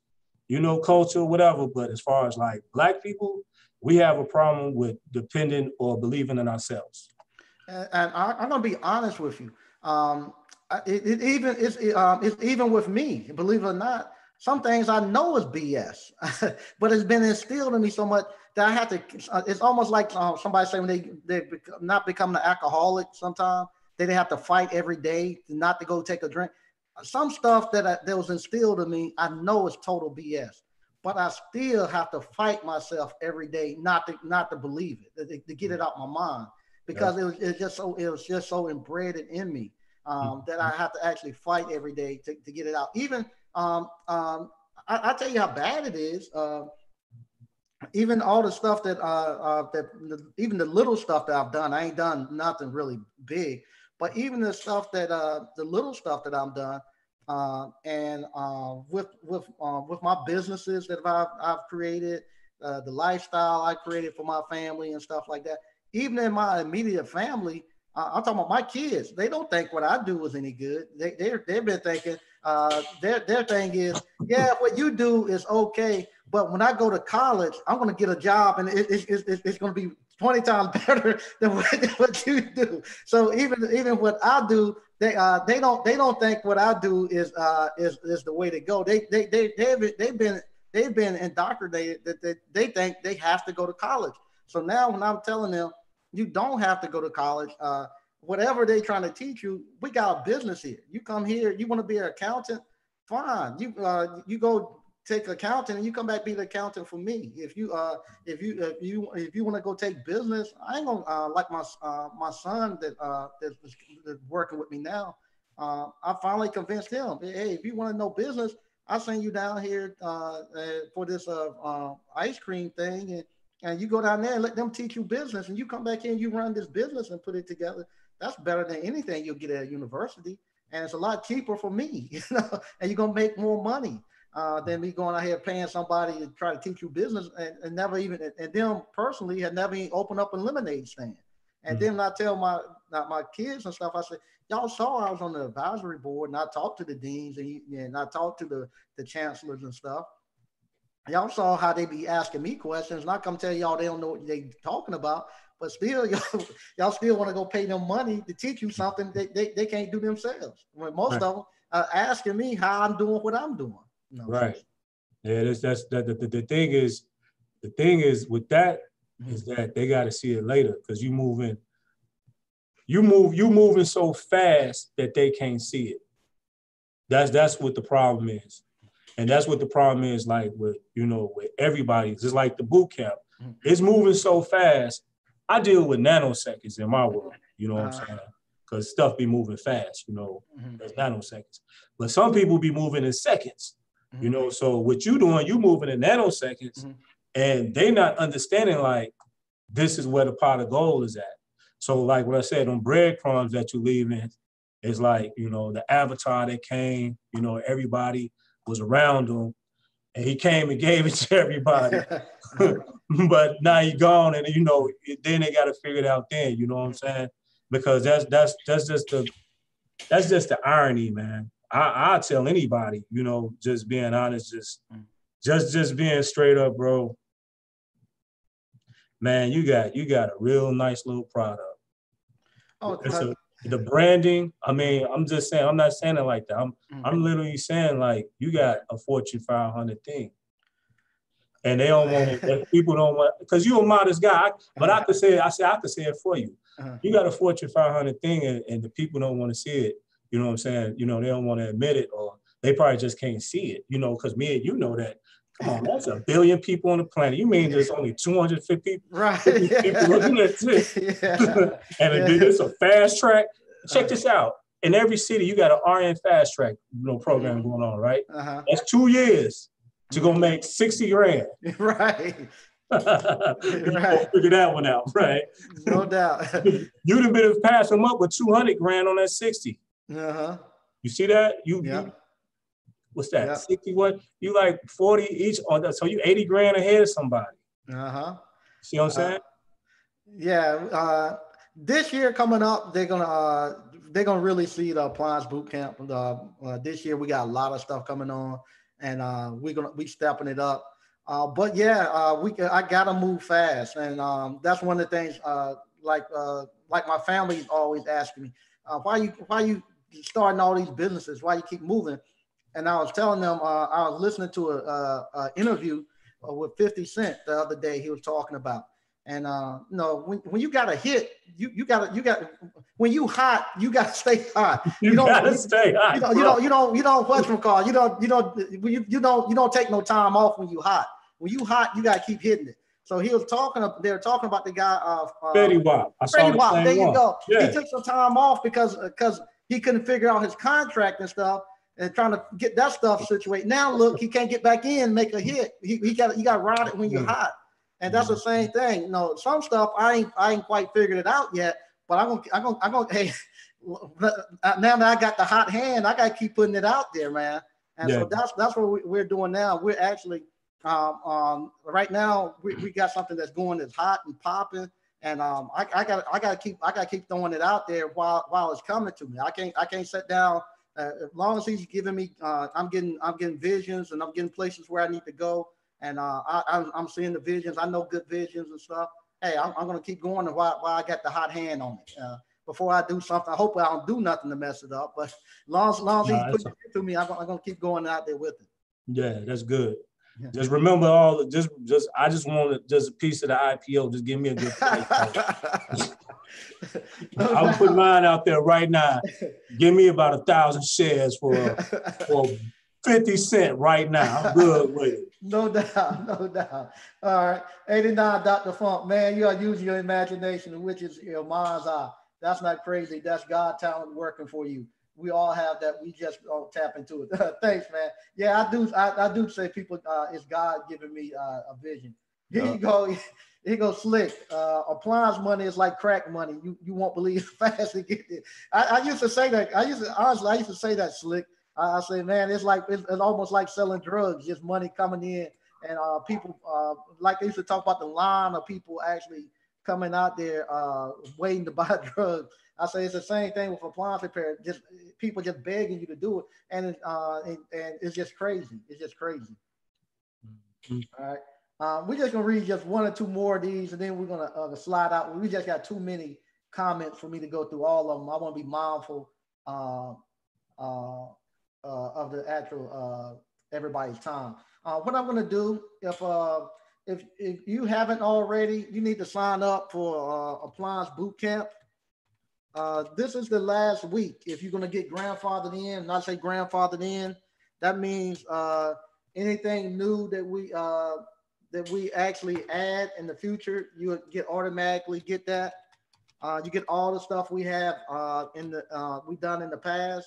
you know, culture, whatever. But as far as like black people, we have a problem with depending or believing in ourselves. And, and I, am gonna be honest with you. Um, it, it, even it's, it, um, it's even with me, believe it or not. Some things I know is BS, but it's been instilled in me so much that I have to. Uh, it's almost like uh, somebody saying they they not becoming an alcoholic. Sometimes they have to fight every day not to go take a drink. Some stuff that I, that was instilled in me, I know is total BS but I still have to fight myself every day not to not to believe it, to, to get it out my mind because yeah. it was it's just so it was just so embedded in me um, mm-hmm. that I have to actually fight every day to, to get it out. Even um, um, I, I tell you how bad it is. Uh, even all the stuff that uh, uh, that even the little stuff that I've done, I ain't done nothing really big, but even the stuff that uh, the little stuff that I've done, uh, and uh, with with uh, with my businesses that I've, I've created, uh, the lifestyle I created for my family and stuff like that. Even in my immediate family, I'm talking about my kids. They don't think what I do is any good. They they they've been thinking uh, their their thing is yeah, what you do is okay, but when I go to college, I'm to get a job and it, it, it, it's to be 20 times better than what, what you do. So even even what I do, they uh they don't they don't think what I do is uh is is the way to go. They they they they've they've been they've been indoctrinated that they, they think they have to go to college. So now when I'm telling them you don't have to go to college, uh whatever they're trying to teach you, we got a business here. You come here, you want to be an accountant, fine. You uh you go take accounting and you come back be the accountant for me. If you uh if you if you if you want to go take business, I ain't gonna uh, like my uh, my son that uh that's, that's working with me now. uh, I finally convinced him, hey, if you want to know business, I'll send you down here uh, for this uh, uh, ice cream thing, and, and you go down there and let them teach you business, and you come back here and you run this business and put it together. That's better than anything you'll get at a university, and it's a lot cheaper for me, you know, and you're gonna make more money. Uh, than me going out here paying somebody to try to teach you business and, and never even and them personally had never even opened up a lemonade stand. And mm-hmm. then I tell my my kids and stuff, I said, y'all saw I was on the advisory board and I talked to the deans and, and I talked to the, the chancellors and stuff. Y'all saw how they be asking me questions and I come tell y'all they don't know what they talking about, but still y'all, y'all still want to go pay them money to teach you something they, they, they can't do themselves. When most right. of them are asking me how I'm doing what I'm doing. Know, right. Yeah, that's that's that the, the, the thing is the thing is with that mm-hmm. is that they got to see it later because you moving you move you moving so fast that they can't see it. That's that's what the problem is. And that's what the problem is like with, you know, with everybody. It's like the boot camp. Mm-hmm. It's moving so fast. I deal with nanoseconds in my world, you know what uh-huh. I'm saying? Because stuff be moving fast, you know, mm-hmm. nanoseconds. But some people be moving in seconds, mm-hmm. you know. So what you doing, you moving in nanoseconds, mm-hmm. and they not understanding like this is where the pot of gold is at. So like what I said, on breadcrumbs that you leave in, it's like, you know, the avatar that came, you know, everybody was around him and he came and gave it to everybody. but now he gone and you know, then they gotta figure it out then, you know what I'm saying? Because that's that's that's just the that's just the irony, man. I, I tell anybody, you know, just being honest, just just just being straight up, bro man, you got you got a real nice little product. Oh, a, the branding. I mean, I'm just saying. I'm not saying it like that. I'm mm-hmm. I'm literally saying like you got a Fortune 500 thing, and they don't want it. people don't want because you're a modest guy. But I could say I say I could say it for you. Uh-huh. You got a Fortune 500 thing, and, and the people don't want to see it. You know what I'm saying? You know they don't want to admit it, or they probably just can't see it. You know, because me and you know that Come on, that's a billion people on the planet. You mean there's only 250 right. people looking at this? Yeah. and yeah. it's a fast track. Check this out. In every city, you got an RN fast track you know, program mm-hmm. going on, right? Uh-huh. That's two years to go make 60 grand. Right. right. Figure that one out, right? No doubt. You'd have been pass them up with 200 grand on that 60. Uh-huh. You see that? You, yeah. you what's that? Yep. 61. You like 40 each on that. So you 80 grand ahead of somebody. Uh-huh. See what I'm uh, saying? Uh, yeah. Uh, this year coming up, they're gonna uh, they're gonna really see the appliance boot camp. Uh, uh, this year we got a lot of stuff coming on, and uh, we're gonna we stepping it up. Uh, but yeah, uh, we I gotta move fast, and um, that's one of the things. Uh, like uh, like my family's always asking me, uh, why you why you starting all these businesses? Why you keep moving? and I was telling them uh, I was listening to a, a, a interview uh, with 50 Cent the other day. He was talking about, and uh, you know, when, when you got a hit, you you got you got when you hot, you got to stay hot. You, you don't gotta stay hot. You don't, you don't you don't you don't what's from call. You don't you don't you, you don't you don't take no time off when you hot. When you hot, you got to keep hitting it. So he was talking. Up they're talking about the guy of uh, Fetty Wap. I Fetty Wap. There you go. Yeah. He took some time off because because he couldn't figure out his contract and stuff and trying to get that stuff situated. Now look, he can't get back in, make a hit. He, he got he got routed when you're hot, and that's the same thing. You know, some stuff I ain't I ain't quite figured it out yet, but I'm gonna I'm gonna I'm gonna hey. Now that I got the hot hand, I gotta keep putting it out there, man. And yeah. so that's that's what we're doing now. We're actually um, um, right now we, we got something that's going that's hot and popping, and um, I, I got I got to keep I got to keep throwing it out there while while it's coming to me. I can't I can't sit down uh, as long as he's giving me, uh, I'm getting, I'm getting visions and I'm getting places where I need to go. And uh, I, am seeing the visions. I know good visions and stuff. Hey, I'm, I'm going to keep going while, while I got the hot hand on it. Uh, before I do something, I hope I don't do nothing to mess it up. But as long as, long as nah, he's putting it to me, I'm, I'm going to keep going out there with it. Yeah, that's good. Yeah. Just remember all the just just I just want just a piece of the IPO. Just give me a good no I'll put mine out there right now. Give me about a thousand shares for for 50 cent right now. I'm good with it. No doubt, no doubt. All right. 89 Dr. Funk, man, you are using your imagination, which is your mind's eye. That's not crazy. That's God talent working for you. We all have that. We just don't tap into it. Thanks, man. Yeah, I do. I, I do say people, uh, it's God giving me uh, a vision. Here yeah. you go. Here you go, slick. Uh, appliance money is like crack money. You you won't believe how fast they get it. I, I, used to say that. I used to honestly. I used to say that, slick. I, I say, man, it's like it's, it's, almost like selling drugs. Just money coming in, and uh, people uh, like they used to talk about the line of people actually coming out there uh, waiting to buy drugs. I say it's the same thing with appliance repair. Just people just begging you to do it, and uh, and, and it's just crazy. It's just crazy. Mm-hmm. All right. Um, we're just gonna read just one or two more of these, and then we're gonna uh, slide out. We just got too many comments for me to go through all of them. I want to be mindful uh, uh, uh, of the actual uh, everybody's time. Uh, what I'm gonna do if if if you haven't already, you need to sign up for appliance boot camp. This is the last week. If you're gonna get grandfathered in, not say grandfathered in, that means anything new that we that we actually add in the future, you get automatically get that. Uh, you get all the stuff we have uh, in the uh, we done in the past,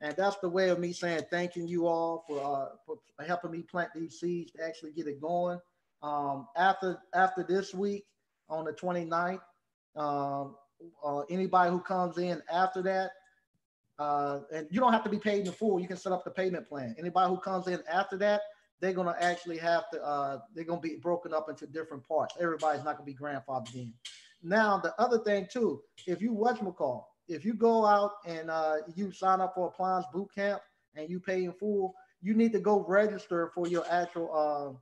and that's the way of me saying thanking you all for uh, for helping me plant these seeds to actually get it going. Um, after after this week on the 29th, um, uh, anybody who comes in after that, uh, and you don't have to be paid in full. You can set up the payment plan. Anybody who comes in after that, they're to actually have to, uh, they're to be broken up into different parts. Everybody's not to be grandfathered in. Now, the other thing too, if you watch McCall, if you go out and uh, you sign up for appliance boot camp and you pay in full, you need to go register for your actual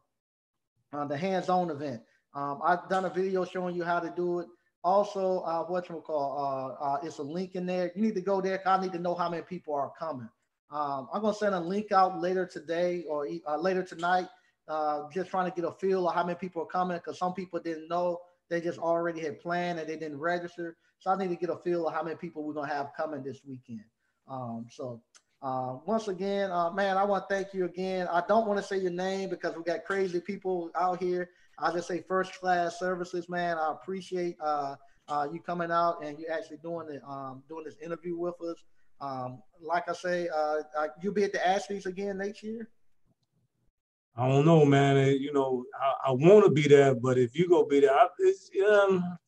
uh, uh, the hands-on event. Um, I've done a video showing you how to do it. Also, uh, what you call uh, uh, it's a link in there. You need to go there. I need to know how many people are coming. Um, I'm gonna send a link out later today or uh, later tonight. Uh, just trying to get a feel of how many people are coming because some people didn't know they just already had planned and they didn't register. So I need to get a feel of how many people we're gonna have coming this weekend. Um, so uh, once again, uh, man, I want to thank you again. I don't want to say your name because we got crazy people out here. I just say first class services, man. I appreciate uh, uh, you coming out and you actually doing the um, doing this interview with us. Um, like I say, uh, uh, you'll be at the Ashley's again next year. I don't know, man. You know, I, I want to be there, but if you go be there, I, um,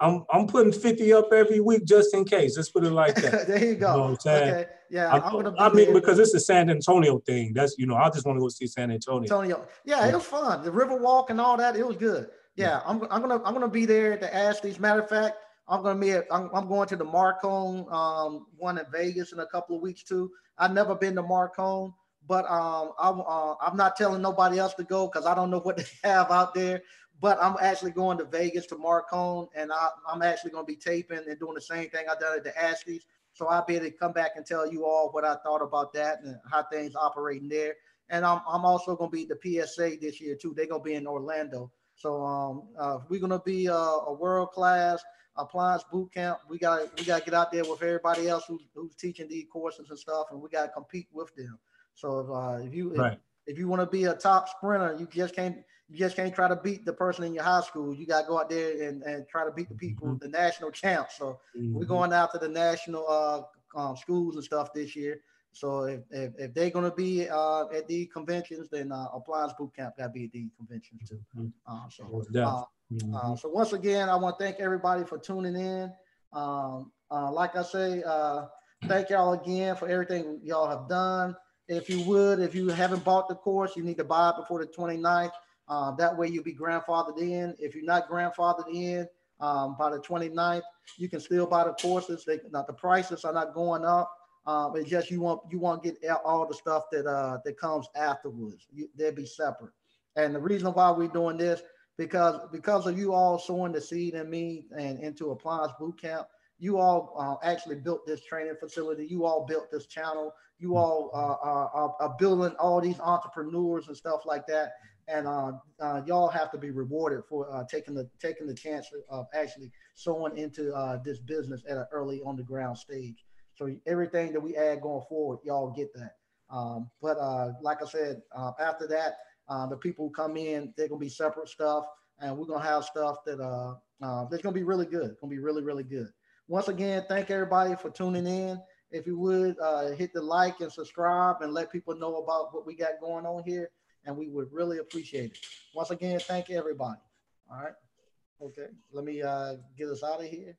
I'm I'm putting 50 up every week just in case. Let's put it like that. there you go. You know I'm? Okay. Yeah, I, am gonna I mean, because it's a San Antonio thing. That's you know, I just want to go see San Antonio. Antonio. Yeah, yeah, it was fun. The river walk and all that, it was good. Yeah, yeah. I'm, I'm gonna I'm gonna be there at the Ashley's. Matter of fact, I'm gonna be. At, I'm, I'm going to the Marcone um, one in Vegas in a couple of weeks too. I've never been to Marcone, but um, I'm uh, I'm not telling nobody else to go because I don't know what they have out there. But I'm actually going to Vegas to Marcone, and I, am actually going to be taping and doing the same thing I done at the Ashley's. So I'll be able to come back and tell you all what I thought about that and how things operating there. And I'm, I'm also going to be the PSA this year too. They're going to be in Orlando. So um, uh, we're going to be uh, a world class appliance boot camp. We got we got to get out there with everybody else who's, who's teaching these courses and stuff, and we got to compete with them. So if, uh, if you right. if, if, you want to be a top sprinter, you just can't you just can't try to beat the person in your high school. You got to go out there and, and try to beat the people, mm-hmm. the national champs. So mm-hmm. we're going out to the national uh, um, schools and stuff this year. So if, if, if they're going to be uh, at the conventions, then uh, appliance boot camp got to be at the conventions too. Mm-hmm. Uh, so, uh, mm-hmm. uh, so once again, I want to thank everybody for tuning in. Um, uh, like I say, uh, thank y'all again for everything y'all have done. If you would, if you haven't bought the course, you need to buy it before the 29th. Uh, that way you'll be grandfathered in. If you're not grandfathered in um, by the 29th, you can still buy the courses. They, not the prices are not going up. Um, it's just you want you want to get all the stuff that uh, that comes afterwards. You, they'll be separate. And the reason why we're doing this because because of you all sowing the seed in me and into appliance boot camp, you all uh, actually built this training facility. You all built this channel. You all uh, are, are, building all these entrepreneurs and stuff like that. And uh, uh y'all have to be rewarded for uh, taking the taking the chance of actually sowing into uh, this business at an early on the ground stage. So everything that we add going forward, y'all get that. Um, but uh, like I said, uh, after that, the people who come in, they're gonna be separate stuff, and we're gonna have stuff that uh, uh, that's gonna be really good. Gonna be really, really good. Once again, thank everybody for tuning in. if you would hit the like and subscribe and let people know about what we got going on here. And we would really appreciate it. Once again, thank everybody. All right. Okay. Let me uh, get us out of here.